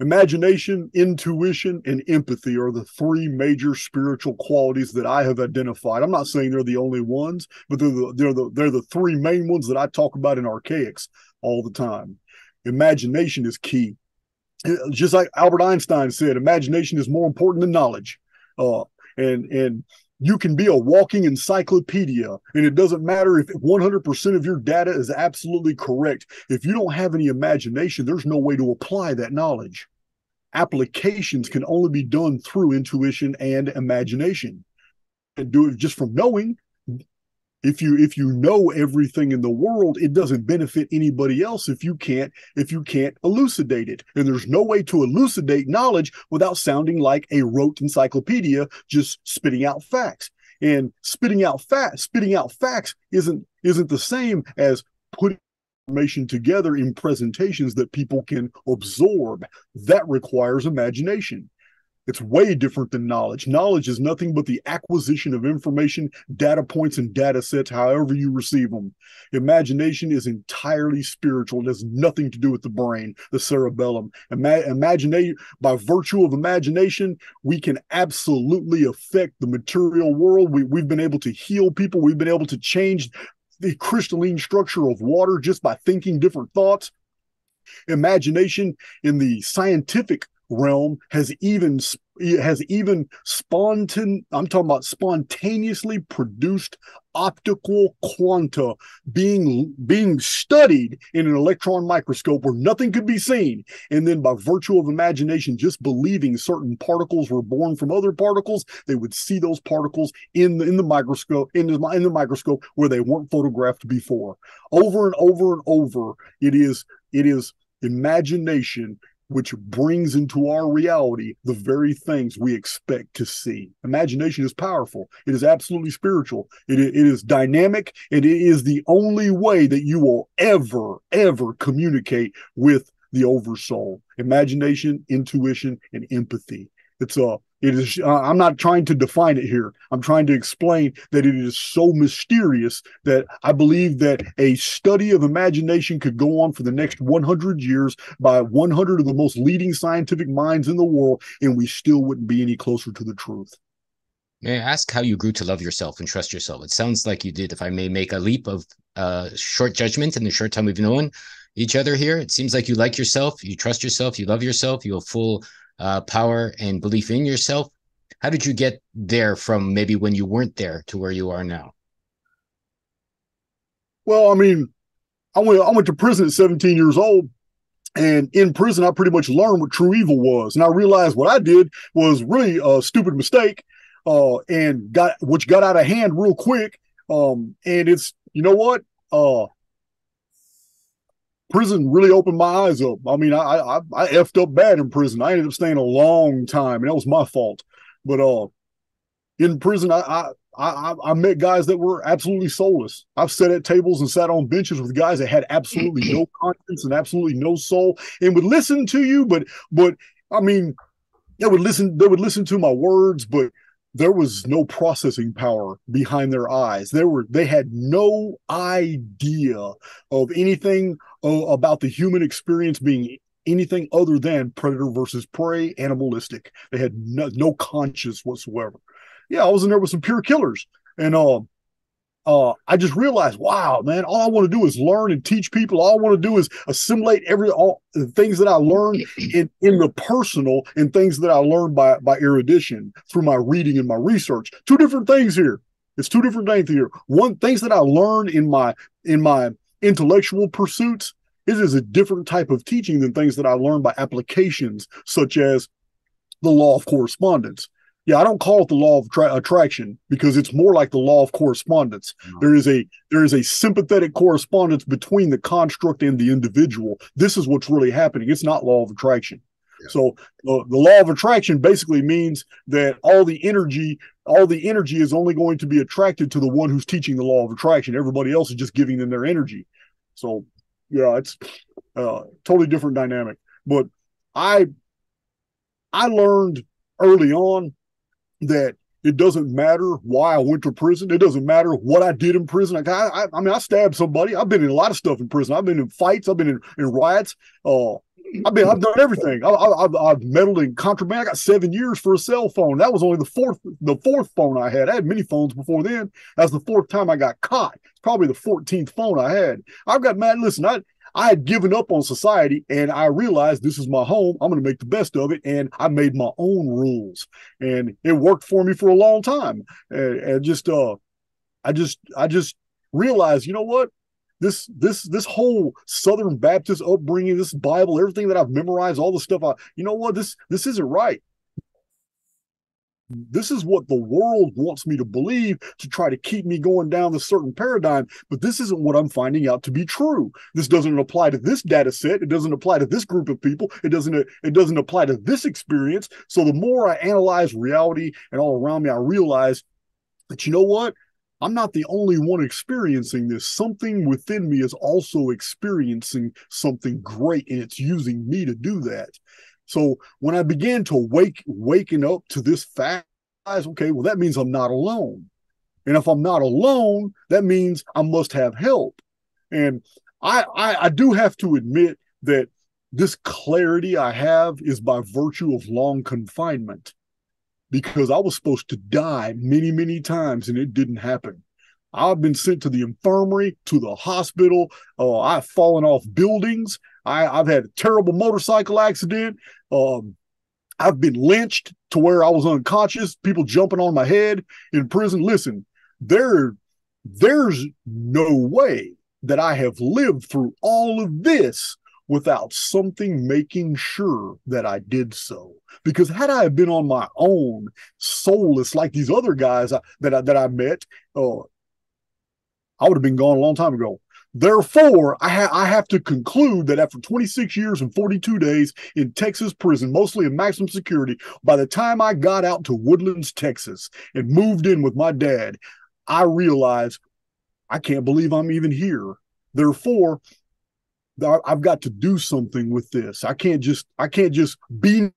Imagination, intuition, and empathy are the three major spiritual qualities that I have identified. I'm not saying they're the only ones, but they're the they're the they're the three main ones that I talk about in Archaix all the time. Imagination is key. Just like Albert Einstein said, imagination is more important than knowledge. Uh, and and you can be a walking encyclopedia and it doesn't matter if 100% of your data is absolutely correct. If you don't have any imagination there's no way to apply that knowledge. Applications can only be done through intuition and imagination. And do it just from knowing if you if you know everything in the world it doesn't benefit anybody else if you can't if you can't elucidate it. And there's no way to elucidate knowledge without sounding like a rote encyclopedia just spitting out facts. And spitting out facts spitting out facts isn't isn't the same as putting information together in presentations that people can absorb. That requires imagination it's way different than knowledge. Knowledge is nothing but the acquisition of information, data points, and data sets, however you receive them. Imagination is entirely spiritual. It has nothing to do with the brain, the cerebellum. Ima- by virtue of imagination, we can absolutely affect the material world. We, we've been able to heal people. We've been able to change the crystalline structure of water just by thinking different thoughts. Imagination in the scientific realm has even has even spontan I'm talking about spontaneously produced optical quanta being being studied in an electron microscope where nothing could be seen. And then by virtue of imagination just believing certain particles were born from other particles they would see those particles in the, in the microscope in the, in the microscope where they weren't photographed before. Over and over and over it is it is imagination which brings into our reality the very things we expect to see. Imagination is powerful. It is absolutely spiritual. It, it is dynamic, and it is the only way that you will ever, ever communicate with the oversoul. Imagination, intuition, and empathy. It's a it is. Uh, I'm not trying to define it here. I'm trying to explain that it is so mysterious that I believe that a study of imagination could go on for the next 100 years by 100 of the most leading scientific minds in the world, and we still wouldn't be any closer to the truth. May I ask how you grew to love yourself and trust yourself? It sounds like you did. If I may make a leap of uh, short judgment in the short time we've known each other here, it seems like you like yourself, you trust yourself, you love yourself, you have full uh, power and belief in yourself. How did you get there from maybe when you weren't there to where you are now? Well, I mean, I went I went to prison at 17 years old, and in prison I pretty much learned what true evil was, and I realized what I did was really a stupid mistake, uh, and got which got out of hand real quick. Um, and it's you know what, uh, prison really opened my eyes up. I mean, I, I I effed up bad in prison. I ended up staying a long time, and that was my fault. But uh, in prison, I I I, I met guys that were absolutely soulless. I've sat at tables and sat on benches with guys that had absolutely no conscience and absolutely no soul, and would listen to you, but but I mean, they would listen. They would listen to my words, but there was no processing power behind their eyes. There were they had no idea of anything uh, about the human experience being anything other than predator versus prey, animalistic. They had no, no conscience whatsoever. Yeah, I was in there with some pure killers, and uh, uh, I just realized, wow, man, all I want to do is learn and teach people. All I want to do is assimilate every all the things that I learned in in the personal and things that I learned by by erudition through my reading and my research. Two different things here. It's two different things here. One things that I learned in my in my intellectual pursuits. It is a different type of teaching than things that I learned by applications, such as the law of correspondence yeah, I don't call it the law of tra- attraction because it's more like the law of correspondence. Mm-hmm. There is a there is a sympathetic correspondence between the construct and the individual. This is what's really happening. It's not law of attraction. Yeah. So uh, the law of attraction basically means that all the energy, all the energy is only going to be attracted to the one who's teaching the law of attraction. Everybody else is just giving them their energy. So yeah, it's uh, totally different dynamic. But I I learned early on that It doesn't matter why I went to prison. It doesn't matter what I did in prison. Like I, I, I mean, I stabbed somebody. I've been in a lot of stuff in prison. I've been in fights. I've been in, in riots. Uh, I've been, I've done everything. I, I, I've, meddled in contraband. I got seven years for a cell phone. That was only the fourth, the fourth phone I had. I had many phones before then. That's the fourth time I got caught. It's probably the 14th phone I had. I've got mad. Listen, I, I had given up on society and I realized this is my home. I'm going to make the best of it. And I made my own rules and it worked for me for a long time. And, and just, uh, I just, I just realized, you know what? This, this, this whole Southern Baptist upbringing, this Bible, everything that I've memorized, all the stuff I, you know what? This, this isn't right this is what the world wants me to believe to try to keep me going down this certain paradigm but this isn't what i'm finding out to be true. This doesn't apply to this data set. It doesn't apply to this group of people. It doesn't it doesn't apply to this experience. So the more i analyze reality and all around me i realize that you know what? I'm not the only one experiencing this. Something within me is also experiencing something great, and it's using me to do that. So when I began to wake waking up to this fact, okay, well that means I'm not alone. And if I'm not alone, that means I must have help. And I, I, I do have to admit that this clarity I have is by virtue of long confinement because I was supposed to die many, many times and it didn't happen. I've been sent to the infirmary, to the hospital. Uh, I've fallen off buildings. I, have had a terrible motorcycle accident. Um, I've been lynched to where I was unconscious, people jumping on my head in prison. Listen, there, there's no way that I have lived through all of this without something making sure that I did so. Because had I been on my own, soulless like these other guys I, that I, that I met, uh, I would have been gone a long time ago. Therefore, I, ha- I have to conclude that after 26 years and 42 days in Texas prison, mostly in maximum security, by the time I got out to Woodlands, Texas, and moved in with my dad, I realized I can't believe I'm even here. Therefore, I've got to do something with this. I can't just I can't just be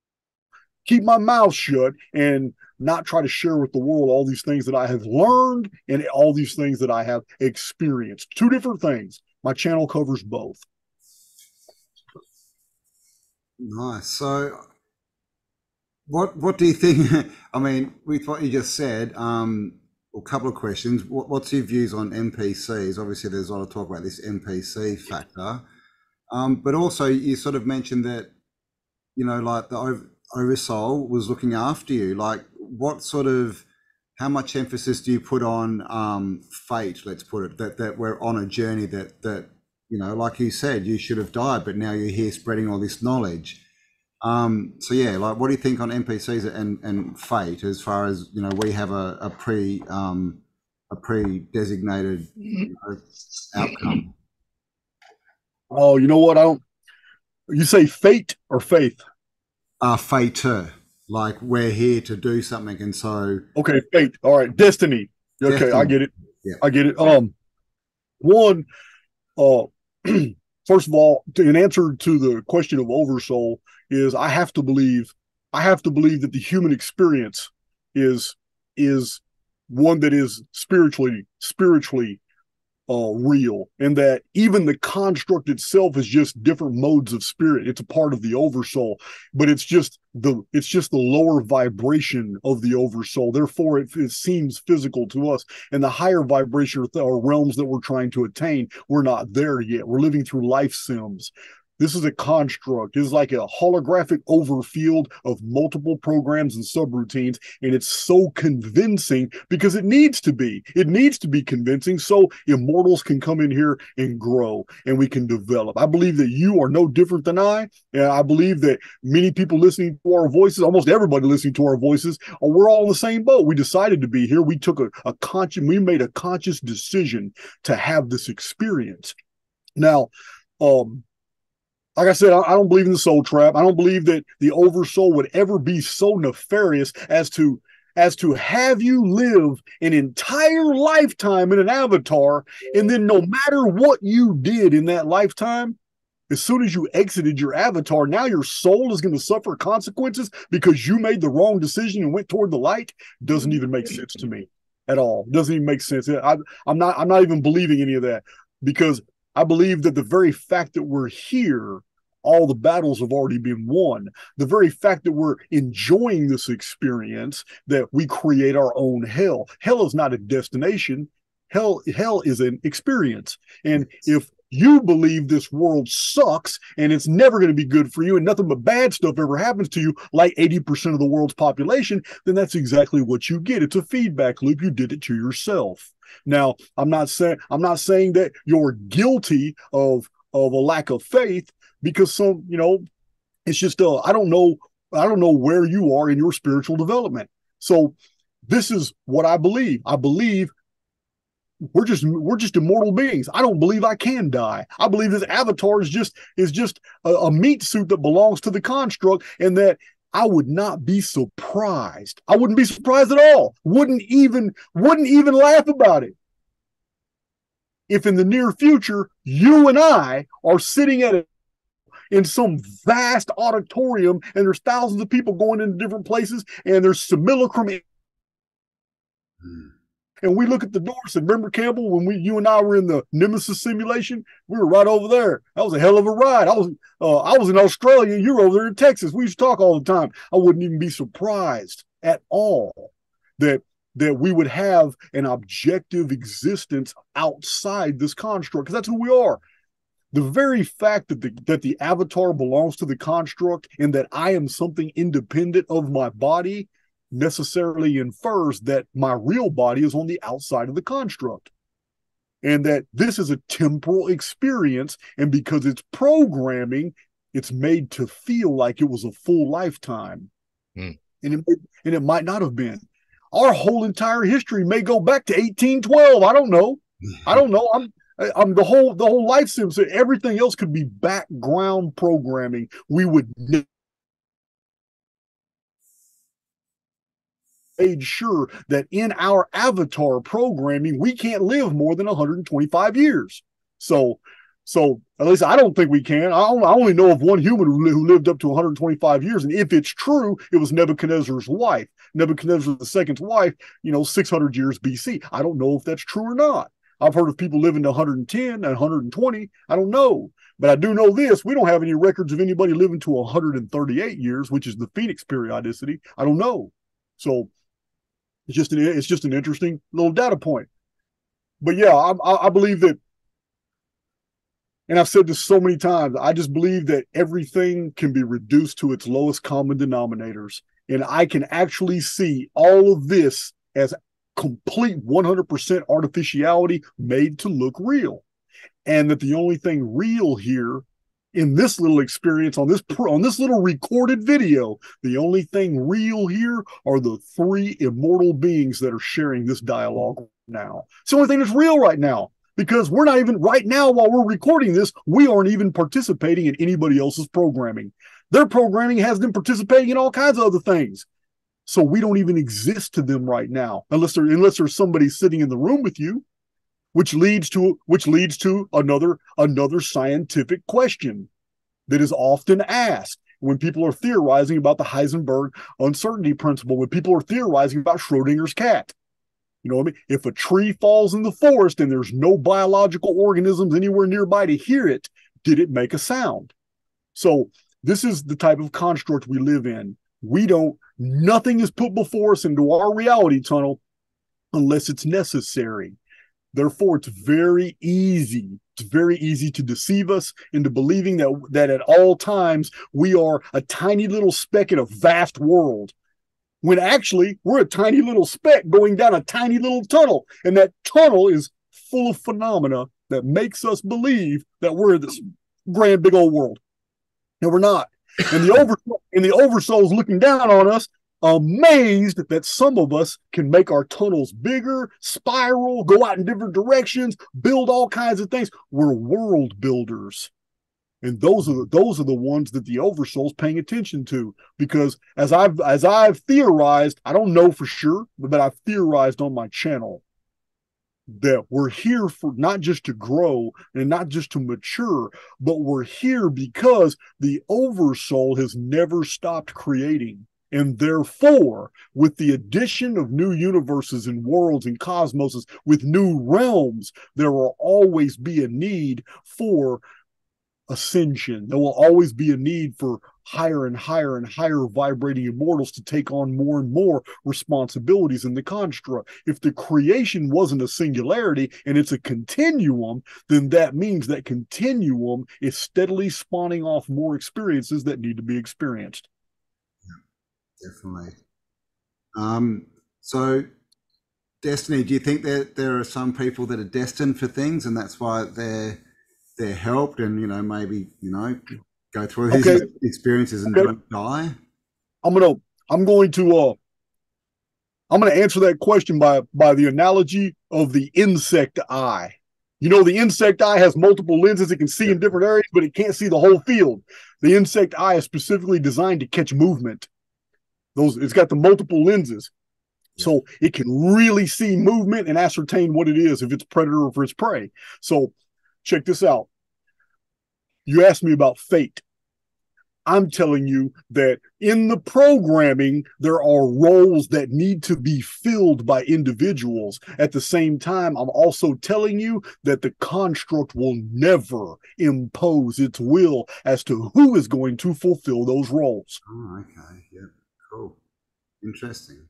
keep my mouth shut and not try to share with the world all these things that I have learned and all these things that I have experienced. Two different things. My channel covers both. Nice. So, what what do you think? I mean, with what you just said, um, a couple of questions. What, what's your views on NPCs? Obviously, there's a lot of talk about this NPC factor, um, but also you sort of mentioned that you know, like the Oversoul was looking after you. Like, what sort of how much emphasis do you put on um, fate? Let's put it that that we're on a journey that that you know, like you said, you should have died, but now you're here spreading all this knowledge. Um, so yeah, like what do you think on NPCs and and fate as far as you know we have a, a pre um, a pre designated you know, outcome. Oh, you know what? I don't. You say fate or faith? Uh, fate like we're here to do something and so okay fate all right destiny okay destiny. i get it yeah. i get it um one uh first of all in answer to the question of oversoul is i have to believe i have to believe that the human experience is is one that is spiritually spiritually uh, real and that even the construct itself is just different modes of spirit. It's a part of the oversoul but it's just the it's just the lower vibration of the oversoul. Therefore it, it seems physical to us and the higher vibration or realms that we're trying to attain we're not there yet. We're living through life sims this is a construct. It's like a holographic overfield of multiple programs and subroutines. And it's so convincing because it needs to be. It needs to be convincing so immortals can come in here and grow and we can develop. I believe that you are no different than I. And I believe that many people listening to our voices, almost everybody listening to our voices, we're all in the same boat. We decided to be here. We took a, a conscious, we made a conscious decision to have this experience. Now, um, like I said, I, don't believe in the soul trap. I don't believe that the oversoul would ever be so nefarious as to as to have you live an entire lifetime in an avatar, and then no matter what you did in that lifetime, as soon as you exited your avatar, now your soul is going to suffer consequences because you made the wrong decision and went toward the light. Doesn't even make sense to me at all. Doesn't even make sense. I, I'm not. I'm not even believing any of that because I believe that the very fact that we're here, all the battles have already been won. The very fact that we're enjoying this experience, that we create our own hell. Hell is not a destination. Hell, hell is an experience. And if you believe this world sucks and it's never going to be good for you and nothing but bad stuff ever happens to you like 80% of the world's population then that's exactly what you get. It's a feedback loop. You did it to yourself. Now i'm not saying i'm not saying that you're guilty of of a lack of faith because some you know it's just uh i don't know i don't know where you are in your spiritual development. So this is what i believe. I believe we're just we're just immortal beings. I don't believe I can die. I believe this avatar is just is just a, a meat suit that belongs to the construct, and that I would not be surprised. I wouldn't be surprised at all. Wouldn't even wouldn't even laugh about it. If in the near future you and I are sitting at a in some vast auditorium and there's thousands of people going into different places and there's simulacrum hmm and we look at the doors and remember Campbell when we you and I were in the Nemesis simulation, we were right over there. That was a hell of a ride. I was uh, I was in Australia, you were over there in Texas. We used to talk all the time. I wouldn't even be surprised at all that that we would have an objective existence outside this construct because that's who we are. The very fact that the that the avatar belongs to the construct and that I am something independent of my body necessarily infers that my real body is on the outside of the construct and that this is a temporal experience. And because it's programming it's made to feel like it was a full lifetime. Mm. and it and it might not have been. Our whole entire history may go back to 1812 i don't know. I don't know. I'm I'm the whole the whole life sim so everything else could be background programming. We would made sure that in our avatar programming, we can't live more than 125 years. So, so at least I don't think we can. I only know of one human who lived up to 125 years, and if it's true, it was Nebuchadnezzar's wife. Nebuchadnezzar II's wife, you know, 600 years BC. I don't know if that's true or not. I've heard of people living to 110 and 120. I don't know. But I do know this we don't have any records of anybody living to 138 years, which is the Phoenix periodicity. I don't know. So it's just an it's just an interesting little data point. But yeah, I, I believe that, and I've said this so many times. I just believe that everything can be reduced to its lowest common denominators, and I can actually see all of this as complete 100% artificiality made to look real, and that the only thing real here in this little experience on this on this little recorded video the only thing real here are the three immortal beings that are sharing this dialogue now. It's the only thing that's real right now because we're not even right now while we're recording this we aren't even participating in anybody else's programming. Their programming has them participating in all kinds of other things. So we don't even exist to them right now unless there unless there's somebody sitting in the room with you which leads to which leads to another another scientific question that is often asked when people are theorizing about the Heisenberg uncertainty principle, when people are theorizing about Schrodinger's cat. You know what I mean? If a tree falls in the forest and there's no biological organisms anywhere nearby to hear it, did it make a sound? So, this is the type of construct we live in. We don't, nothing is put before us into our reality tunnel unless it's necessary. Therefore, it's very easy. It's very easy to deceive us into believing that, that at all times we are a tiny little speck in a vast world. When actually we're a tiny little speck going down a tiny little tunnel. And that tunnel is full of phenomena that makes us believe that we're this grand big old world. And we're not. And the over and the oversoul's looking down on us amazed that some of us can make our tunnels bigger, spiral, go out in different directions, build all kinds of things. We're world builders. And those are the, those are the ones that the oversoul's paying attention to because as I've as I've theorized, I don't know for sure, but I've theorized on my channel that we're here for not just to grow and not just to mature, but we're here because the oversoul has never stopped creating. And therefore, with the addition of new universes and worlds and cosmoses, with new realms, there will always be a need for ascension. There will always be a need for higher and higher and higher vibrating immortals to take on more and more responsibilities in the construct. If the creation wasn't a singularity and it's a continuum, then that means that continuum is steadily spawning off more experiences that need to be experienced. Definitely. Um, so destiny, do you think that there are some people that are destined for things and that's why they're they're helped and you know maybe you know go through okay. experiences and okay. don't die? I'm gonna I'm going to uh I'm gonna answer that question by by the analogy of the insect eye. You know, the insect eye has multiple lenses. It can see in different areas, but it can't see the whole field. The insect eye is specifically designed to catch movement. Those it's got the multiple lenses. So it can really see movement and ascertain what it is, if it's predator or if it's prey. So check this out you asked me about fate. I'm telling you that in the programming, there are roles that need to be filled by individuals. At the same time, I'm also telling you that the construct will never impose its will as to who is going to fulfill those roles. Oh, okay. Yeah. Cool. Interesting.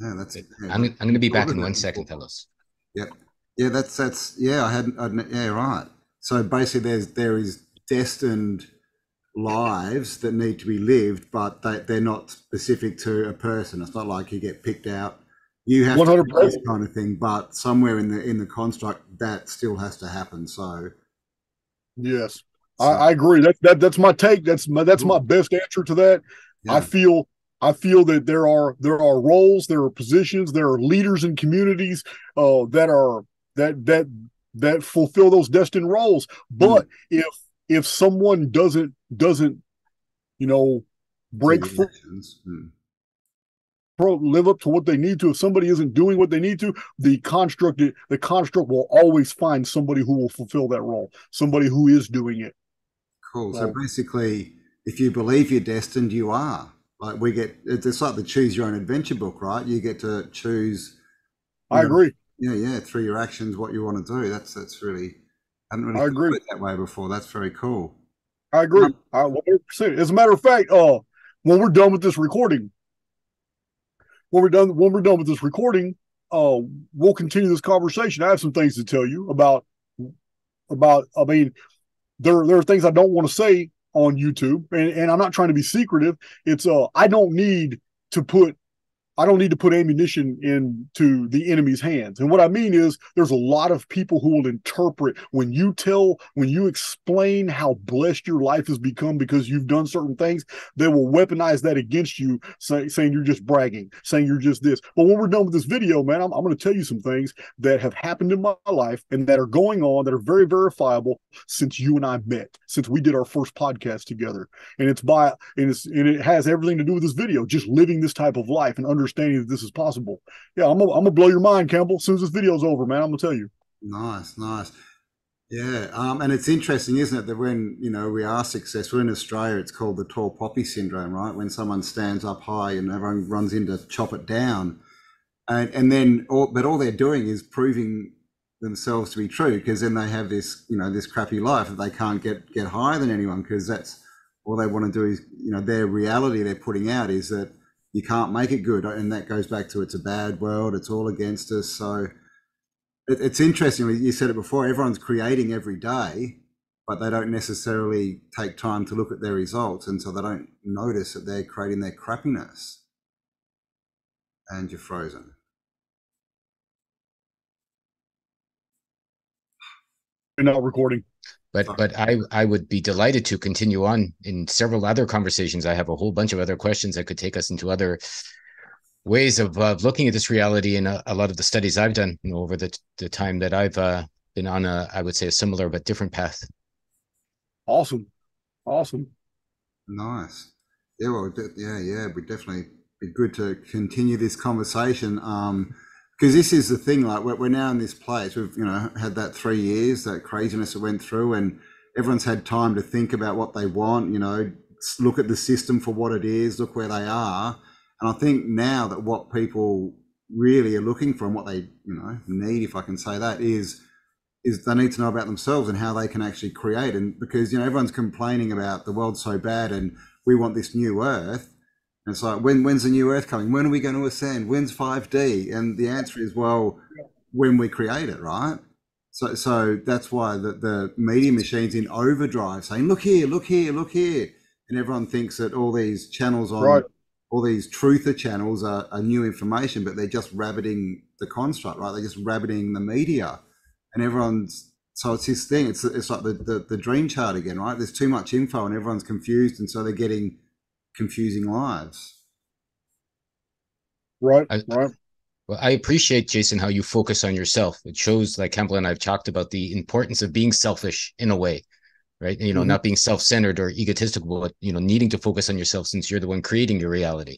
Yeah, that's. I'm, I'm going to be back in one second, fellows. Yep. Yeah, that's that's yeah. I hadn't. I, yeah, right. So basically, there's there is destined lives that need to be lived, but they, they're not specific to a person. It's not like you get picked out. You have 100%. to this kind of thing, but somewhere in the in the construct that still has to happen. So, yes, so. I, I, agree. That, that that's my take. That's my that's my best answer to that. Yeah. I feel I feel that there are there are roles, there are positions, there are leaders in communities uh, that are that that that fulfill those destined roles. But mm. if if someone doesn't doesn't you know break free, mm. live up to what they need to, if somebody isn't doing what they need to, the construct the construct will always find somebody who will fulfill that role, somebody who is doing it. Cool. So, so basically, if you believe you're destined, you are. Like we get, it's like the choose your own adventure book, right? You get to choose. I know, agree yeah, yeah, through your actions, what you want to do. That's that's really I hadn't really I agree that way before. That's very cool. I agree. Um, I, As a matter of fact, uh, when we're done with this recording, when we're done when we're done with this recording, uh, we'll continue this conversation. I have some things to tell you about about. I mean, there there are things I don't want to say on YouTube, and, and I'm not trying to be secretive. It's uh, I don't need to put I don't need to put ammunition into the enemy's hands. And what I mean is, there's a lot of people who will interpret when you tell, when you explain how blessed your life has become because you've done certain things, they will weaponize that against you, say, saying you're just bragging, saying you're just this. But when we're done with this video, man, I'm, I'm going to tell you some things that have happened in my life and that are going on that are very verifiable since you and I met, since we did our first podcast together. And it's by, and it's, and it has everything to do with this video, just living this type of life and under understanding that this is possible. Yeah, I'm gonna, I'm blow your mind, Campbell. As soon as this video's over, man, I'm gonna tell you. Nice, nice. Yeah, um, and it's interesting, isn't it, that when you know we are successful in Australia, it's called the tall poppy syndrome, right? When someone stands up high and everyone runs in to chop it down, and and then all, but all they're doing is proving themselves to be true because then they have this you know this crappy life that they can't get get higher than anyone because that's all they want to do is you know their reality they're putting out is that you can't make it good. And that goes back to it's a bad world, it's all against us. So it, it's interesting. You said it before, everyone's creating every day, but they don't necessarily take time to look at their results. And so they don't notice that they're creating their crappiness. And you're frozen. You're not recording. But but I I would be delighted to continue on in several other conversations. I have a whole bunch of other questions that could take us into other ways of, of looking at this reality and a, a, lot of the studies I've done you know, over the the time that I've uh, been on a I would say a similar but different path. Awesome, awesome, nice. Yeah, well, yeah, yeah. We definitely be good to continue this conversation. Um, because this is the thing. Like we're, we're now in this place. We've you know had that three years, that craziness that went through, and everyone's had time to think about what they want. You know, look at the system for what it is, look where they are, and I think now that what people really are looking for and what they you know need, if I can say that, is is they need to know about themselves and how they can actually create. And because you know everyone's complaining about the world's so bad and we want this new Earth. And it's like when when's the new Earth coming? When are we going to ascend? When's five D? And the answer is well, when we create it, right? So so that's why the the media machines in overdrive saying, look here, look here, look here, and everyone thinks that all these channels on right. all these truther channels are, are new information, but they're just rabbiting the construct, right? They're just rabbiting the media and everyone's so it's this thing. It's it's like the, the, the dream chart again, right? There's too much info and everyone's confused, and so they're getting confusing lives. Right, I, right. Well, I appreciate Jason how you focus on yourself. It shows, like Campbell and I've talked about, the importance of being selfish in a way, right? You know, mm-hmm. not being self-centered or egotistical, but you know, needing to focus on yourself since you're the one creating your reality.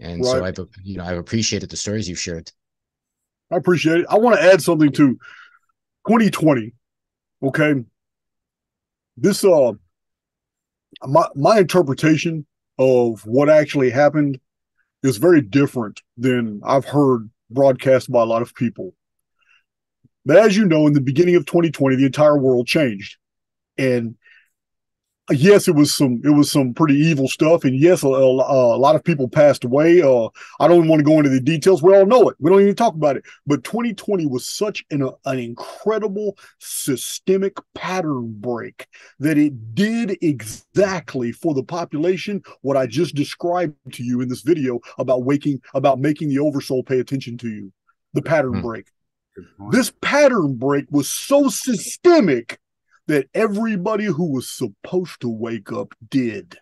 And right. so I've you know I've appreciated the stories you've shared. I appreciate it. I want to add something to 2020. Okay. This uh my my interpretation of what actually happened is very different than I've heard broadcast by a lot of people. But as you know, in the beginning of 2020, the entire world changed. And yes, it was some it was some pretty evil stuff, and yes, a, a, a lot of people passed away. Uh, I don't want to go into the details. We all know it. We don't even talk about it. But 2020 was such an uh, an incredible systemic pattern break that it did exactly for the population what I just described to you in this video about waking about making the oversoul pay attention to you. The pattern mm-hmm. break. This pattern break was so systemic that everybody who was supposed to wake up did.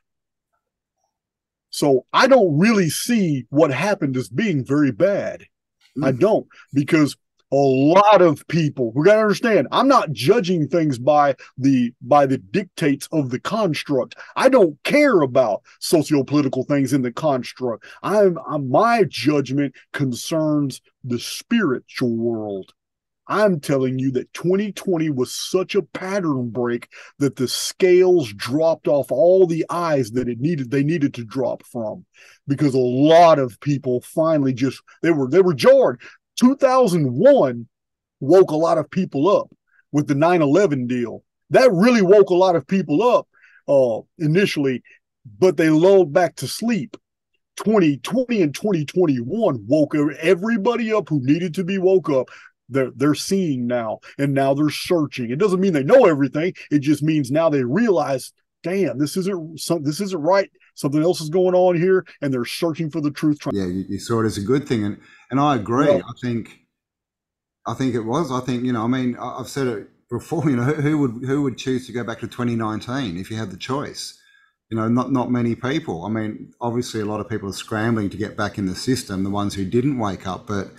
So I don't really see what happened as being very bad. Mm. I don't because a lot of people we got to understand i'm not judging things by the by the dictates of the construct i don't care about socio-political things in the construct i'm, I'm my judgment concerns the spiritual world I'm telling you that 2020 was such a pattern break that the scales dropped off all the eyes that it needed they needed to drop from because a lot of people finally just they were they were jarred. 2001 woke a lot of people up with the 9/11 deal. That really woke a lot of people up uh initially, but they lulled back to sleep. 2020 and 2021 woke everybody up who needed to be woke up they're they're seeing now and now they're searching. It doesn't mean they know everything. It just means now they realize damn this isn't some this isn't right. Something else is going on here and they're searching for the truth. Yeah you, you saw it as a good thing and and i agree. Yeah. i think i think it was. I think you know i mean i've said it before you know who would who would choose to go back to 2019 if you had the choice? You know not not many people. I mean obviously a lot of people are scrambling to get back in the system the ones who didn't wake up but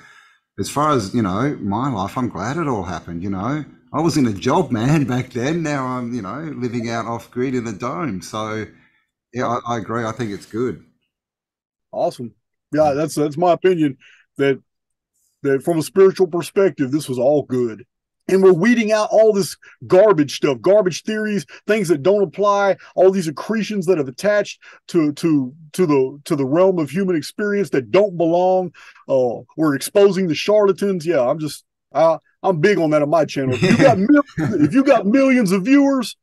as far as you know my life i'm glad it all happened you know. I was in a job man back then. Now i'm you know living out off grid in a dome. So yeah I, I, agree. I think it's good. Awesome. Yeah that's that's my opinion that that from a spiritual perspective this was all good and we're weeding out all this garbage stuff garbage theories things that don't apply all these accretions that have attached to to to the to the realm of human experience that don't belong uh we're exposing the charlatans yeah i'm just uh, i'm big on that on my channel if you got millions, if you got millions of viewers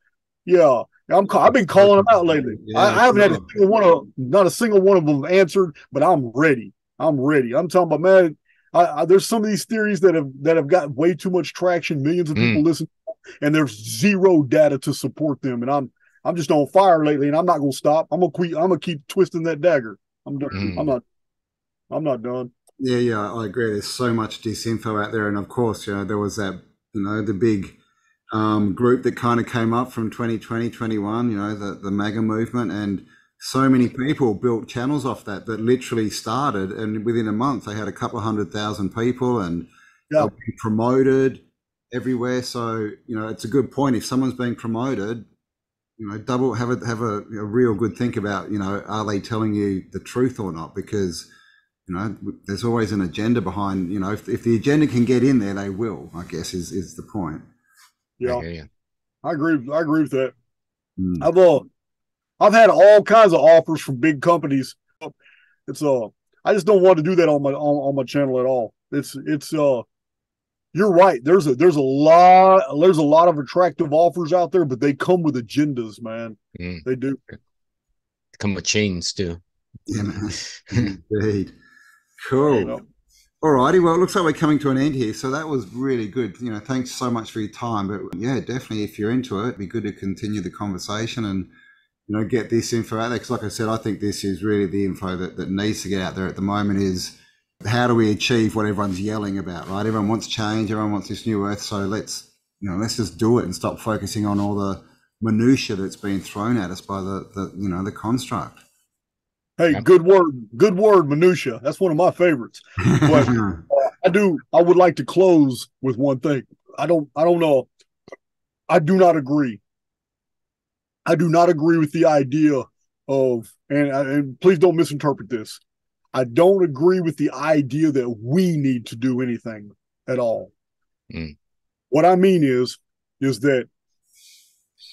yeah I'm I've been calling them out lately. Yeah, I, I, haven't had a single one of not a single one of them answered, but I'm ready. I'm ready. I'm talking about man. I, I, there's some of these theories that have that have got way too much traction. Millions of people mm. listen, and there's zero data to support them. And I'm I'm just on fire lately, and I'm not gonna stop. I'm gonna keep I'm gonna keep twisting that dagger. I'm done. Mm. I'm not. I'm not done. Yeah, yeah, I agree. There's so much disinfo out there, and of course, you know, there was that, you know, the big um, group that kind of came up from 2020, 21. You know, the the MAGA movement, and so many people built channels off that that literally started and within a month they had a couple of hundred thousand people and yep. promoted everywhere so you know it's a good point if someone's being promoted you know double have a have a, a real good think about you know are they telling you the truth or not because you know, there's always an agenda behind. You know, if, if the agenda can get in there, they will. I guess is is the point. Yeah, I, I agree. I agree with that. Mm. I've uh, I've had all kinds of offers from big companies. It's uh, I just don't want to do that on my on, on my channel at all. It's it's uh, you're right. There's a there's a lot there's a lot of attractive offers out there, but they come with agendas, man. Mm. They do. come with chains too. Yeah, man. Indeed. Cool. You know? All righty. Well, it looks like we're coming to an end here. So that was really good. You know, thanks so much for your time. But yeah, definitely, if you're into it, it'd be good to continue the conversation and you know get this info out there. Because, like I said, I think this is really the info that, that needs to get out there at the moment. Is how do we achieve what everyone's yelling about? Right? Everyone wants change. Everyone wants this new earth. So let's you know let's just do it and stop focusing on all the minutia that's being thrown at us by the, the you know the construct. Hey, good word. Good word, minutia. That's one of my favorites. But uh, I do. I would like to close with one thing. I don't. I don't know. I do not agree. I do not agree with the idea of, and, and please don't misinterpret this. I don't agree with the idea that we need to do anything at all. Mm. What I mean is, is that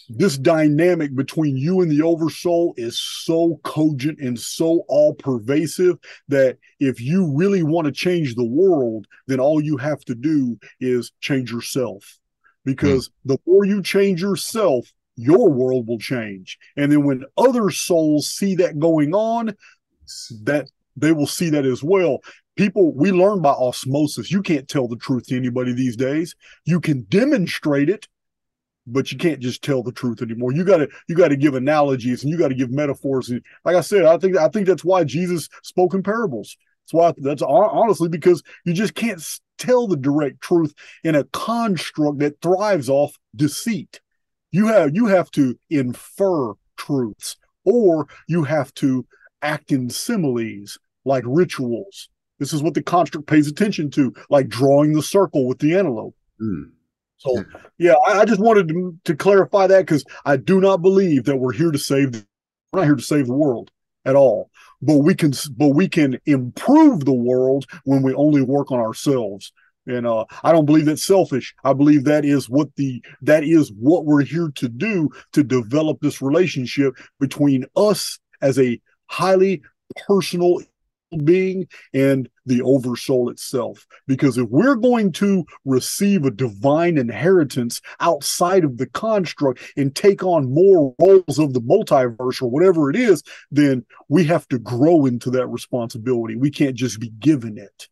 this dynamic between you and the oversoul is so cogent and so all pervasive that if you really want to change the world, then all you have to do is change yourself. Because the more you change yourself, your world will change. And then when other souls see that going on, that they will see that as well. People, we learn by osmosis. You can't tell the truth to anybody these days. You can demonstrate it, but you can't just tell the truth anymore. You gotta you gotta give analogies and you gotta give metaphors. And like I said, I think I think that's why Jesus spoke in parables. That's why that's honestly because you just can't tell the direct truth in a construct that thrives off deceit. You have you have to infer truths, or you have to act in similes like rituals. This is what the construct pays attention to, like drawing the circle with the antelope. Mm. So, yeah, I, I just wanted to, to clarify that because I do not believe that we're here to save. The, we're not here to save the world at all. But we can, but we can improve the world when we only work on ourselves. And uh, I don't believe that's selfish. I believe that is what the that is what we're here to do to develop this relationship between us as a highly personal being and the oversoul itself. Because if we're going to receive a divine inheritance outside of the construct and take on more roles of the multiverse or whatever it is, then we have to grow into that responsibility. We can't just be given it.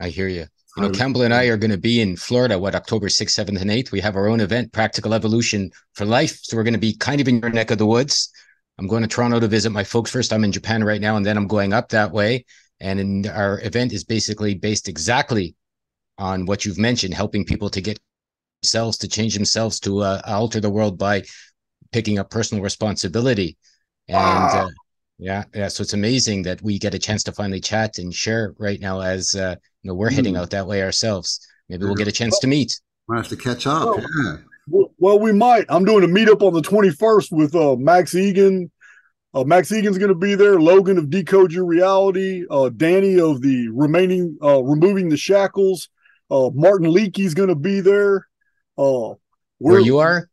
I hear you. You know, Totally. Cambell and I are going to be in Florida, what, October 6th, 7th, and 8th. We have our own event, Practical Evolution for Life. So we're going to be kind of in your neck of the woods. I'm going to Toronto to visit my folks first. I'm in Japan right now, and then I'm going up that way. And in our event is basically based exactly on what you've mentioned, helping people to get themselves to change themselves to uh, alter the world by picking up personal responsibility. And Wow. uh, yeah, yeah. So it's amazing that we get a chance to finally chat and share right now as uh, you know we're heading Mm. out that way ourselves. Maybe we'll get a chance to meet. Might have to catch up. Oh. Yeah. Well, well, we might. I'm doing a meetup on the 21st with uh, Max Egan. Uh, Max Egan's going to be there. Logan of Decode Your Reality. Uh, Danny of the remaining uh, removing the shackles. Uh, Martin Leakey's going to be there. Uh, Where you are?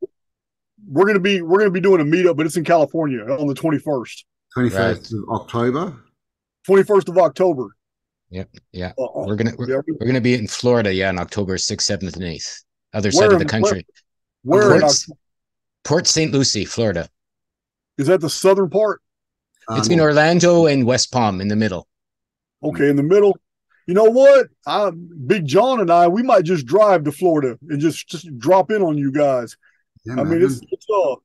we're going to be we're going to be doing a meetup, but it's in California on the 21st, 21st of October. 21st of October. Yep, yeah. Uh, uh, We're gonna we're, we're gonna be in Florida, yeah, on October sixth, seventh, and eighth. Other Where side of the country. where in Port, Port St. Lucie, Florida. is that the southern part? Um, Between Orlando and West Palm in the middle. Okay, in the middle. You know what? I, Big John and I, we might just drive to Florida and just just drop in on you guys. yeah, I mean, it's it's uh,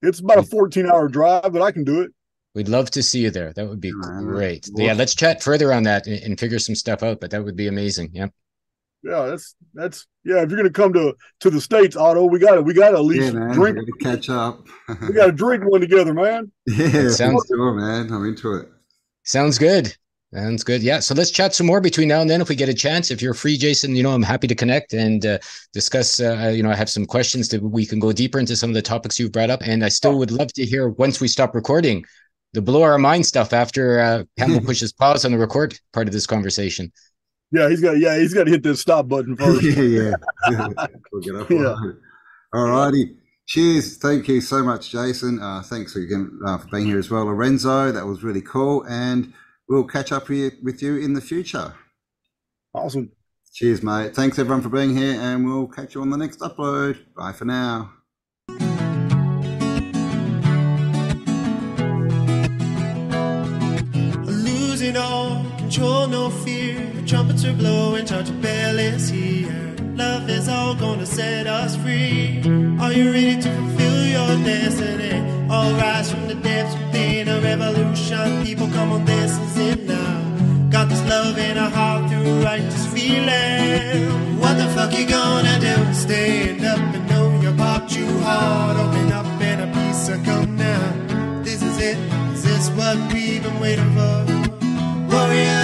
it's about a fourteen hour drive, but I can do it. We'd love to see you there. That would be Yeah, great. Well- Yeah, let's chat further on that and, and figure some stuff out, but that would be amazing. Yeah. Yeah, that's that's yeah. If you're gonna come to to the states, Otto, we got to we got to at yeah, least man. drink. To catch up. We got to drink one together, man. yeah, sounds- for sure, man. I'm into it. Sounds good. Sounds good. Yeah. So let's chat some more between now and then if we get a chance. If you're free, Jason, you know, I'm happy to connect and uh, discuss. Uh, you know, I have some questions that we can go deeper into some of the topics you've brought up. And I still would love to hear once we stop recording the blow our mind stuff after uh, Cambell pushes pause on the record part of this conversation. Yeah, he's got yeah, he's got to hit the stop button first. yeah, yeah. we'll get up. Yeah. All righty. Cheers. Thank you so much, Jason. Uh, thanks again uh, for being here as well, Lorenzo. That was really cool. And we'll catch up here with you in the future. Awesome. Cheers, mate. Thanks everyone for being here, and we'll catch you on the next upload. Bye for now. Control, no fear. The trumpets are blowing, charge of bell is here. Love is all gonna set us free. Are you ready to fulfill your destiny? All rise from the depths within a revolution. People, come on, this is it now. Got this love in our heart through righteous feeling. What the fuck you gonna do? Stand up and know your part too hard. Open up and a piece of come now. This is it. Is this what we've been waiting for? Warrior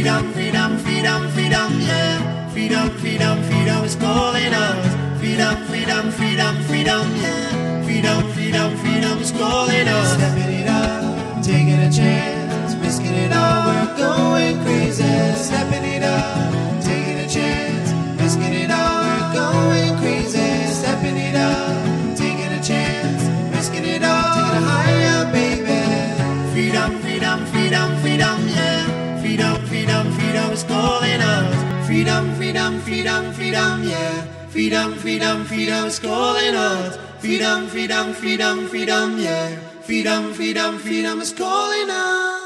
Freedom, freedom, freedom, freedom, yeah. Freedom, freedom, freedom is calling us. Freedom, freedom, freedom, freedom, yeah. Freedom, freedom, freedom is calling us. Stepping it up, taking a chance, risking it all. We're going crazy. Stepping it up, Freedom, freedom, freedom is calling us. Freedom, freedom, freedom, freedom, yeah. Freedom, freedom, freedom is calling us.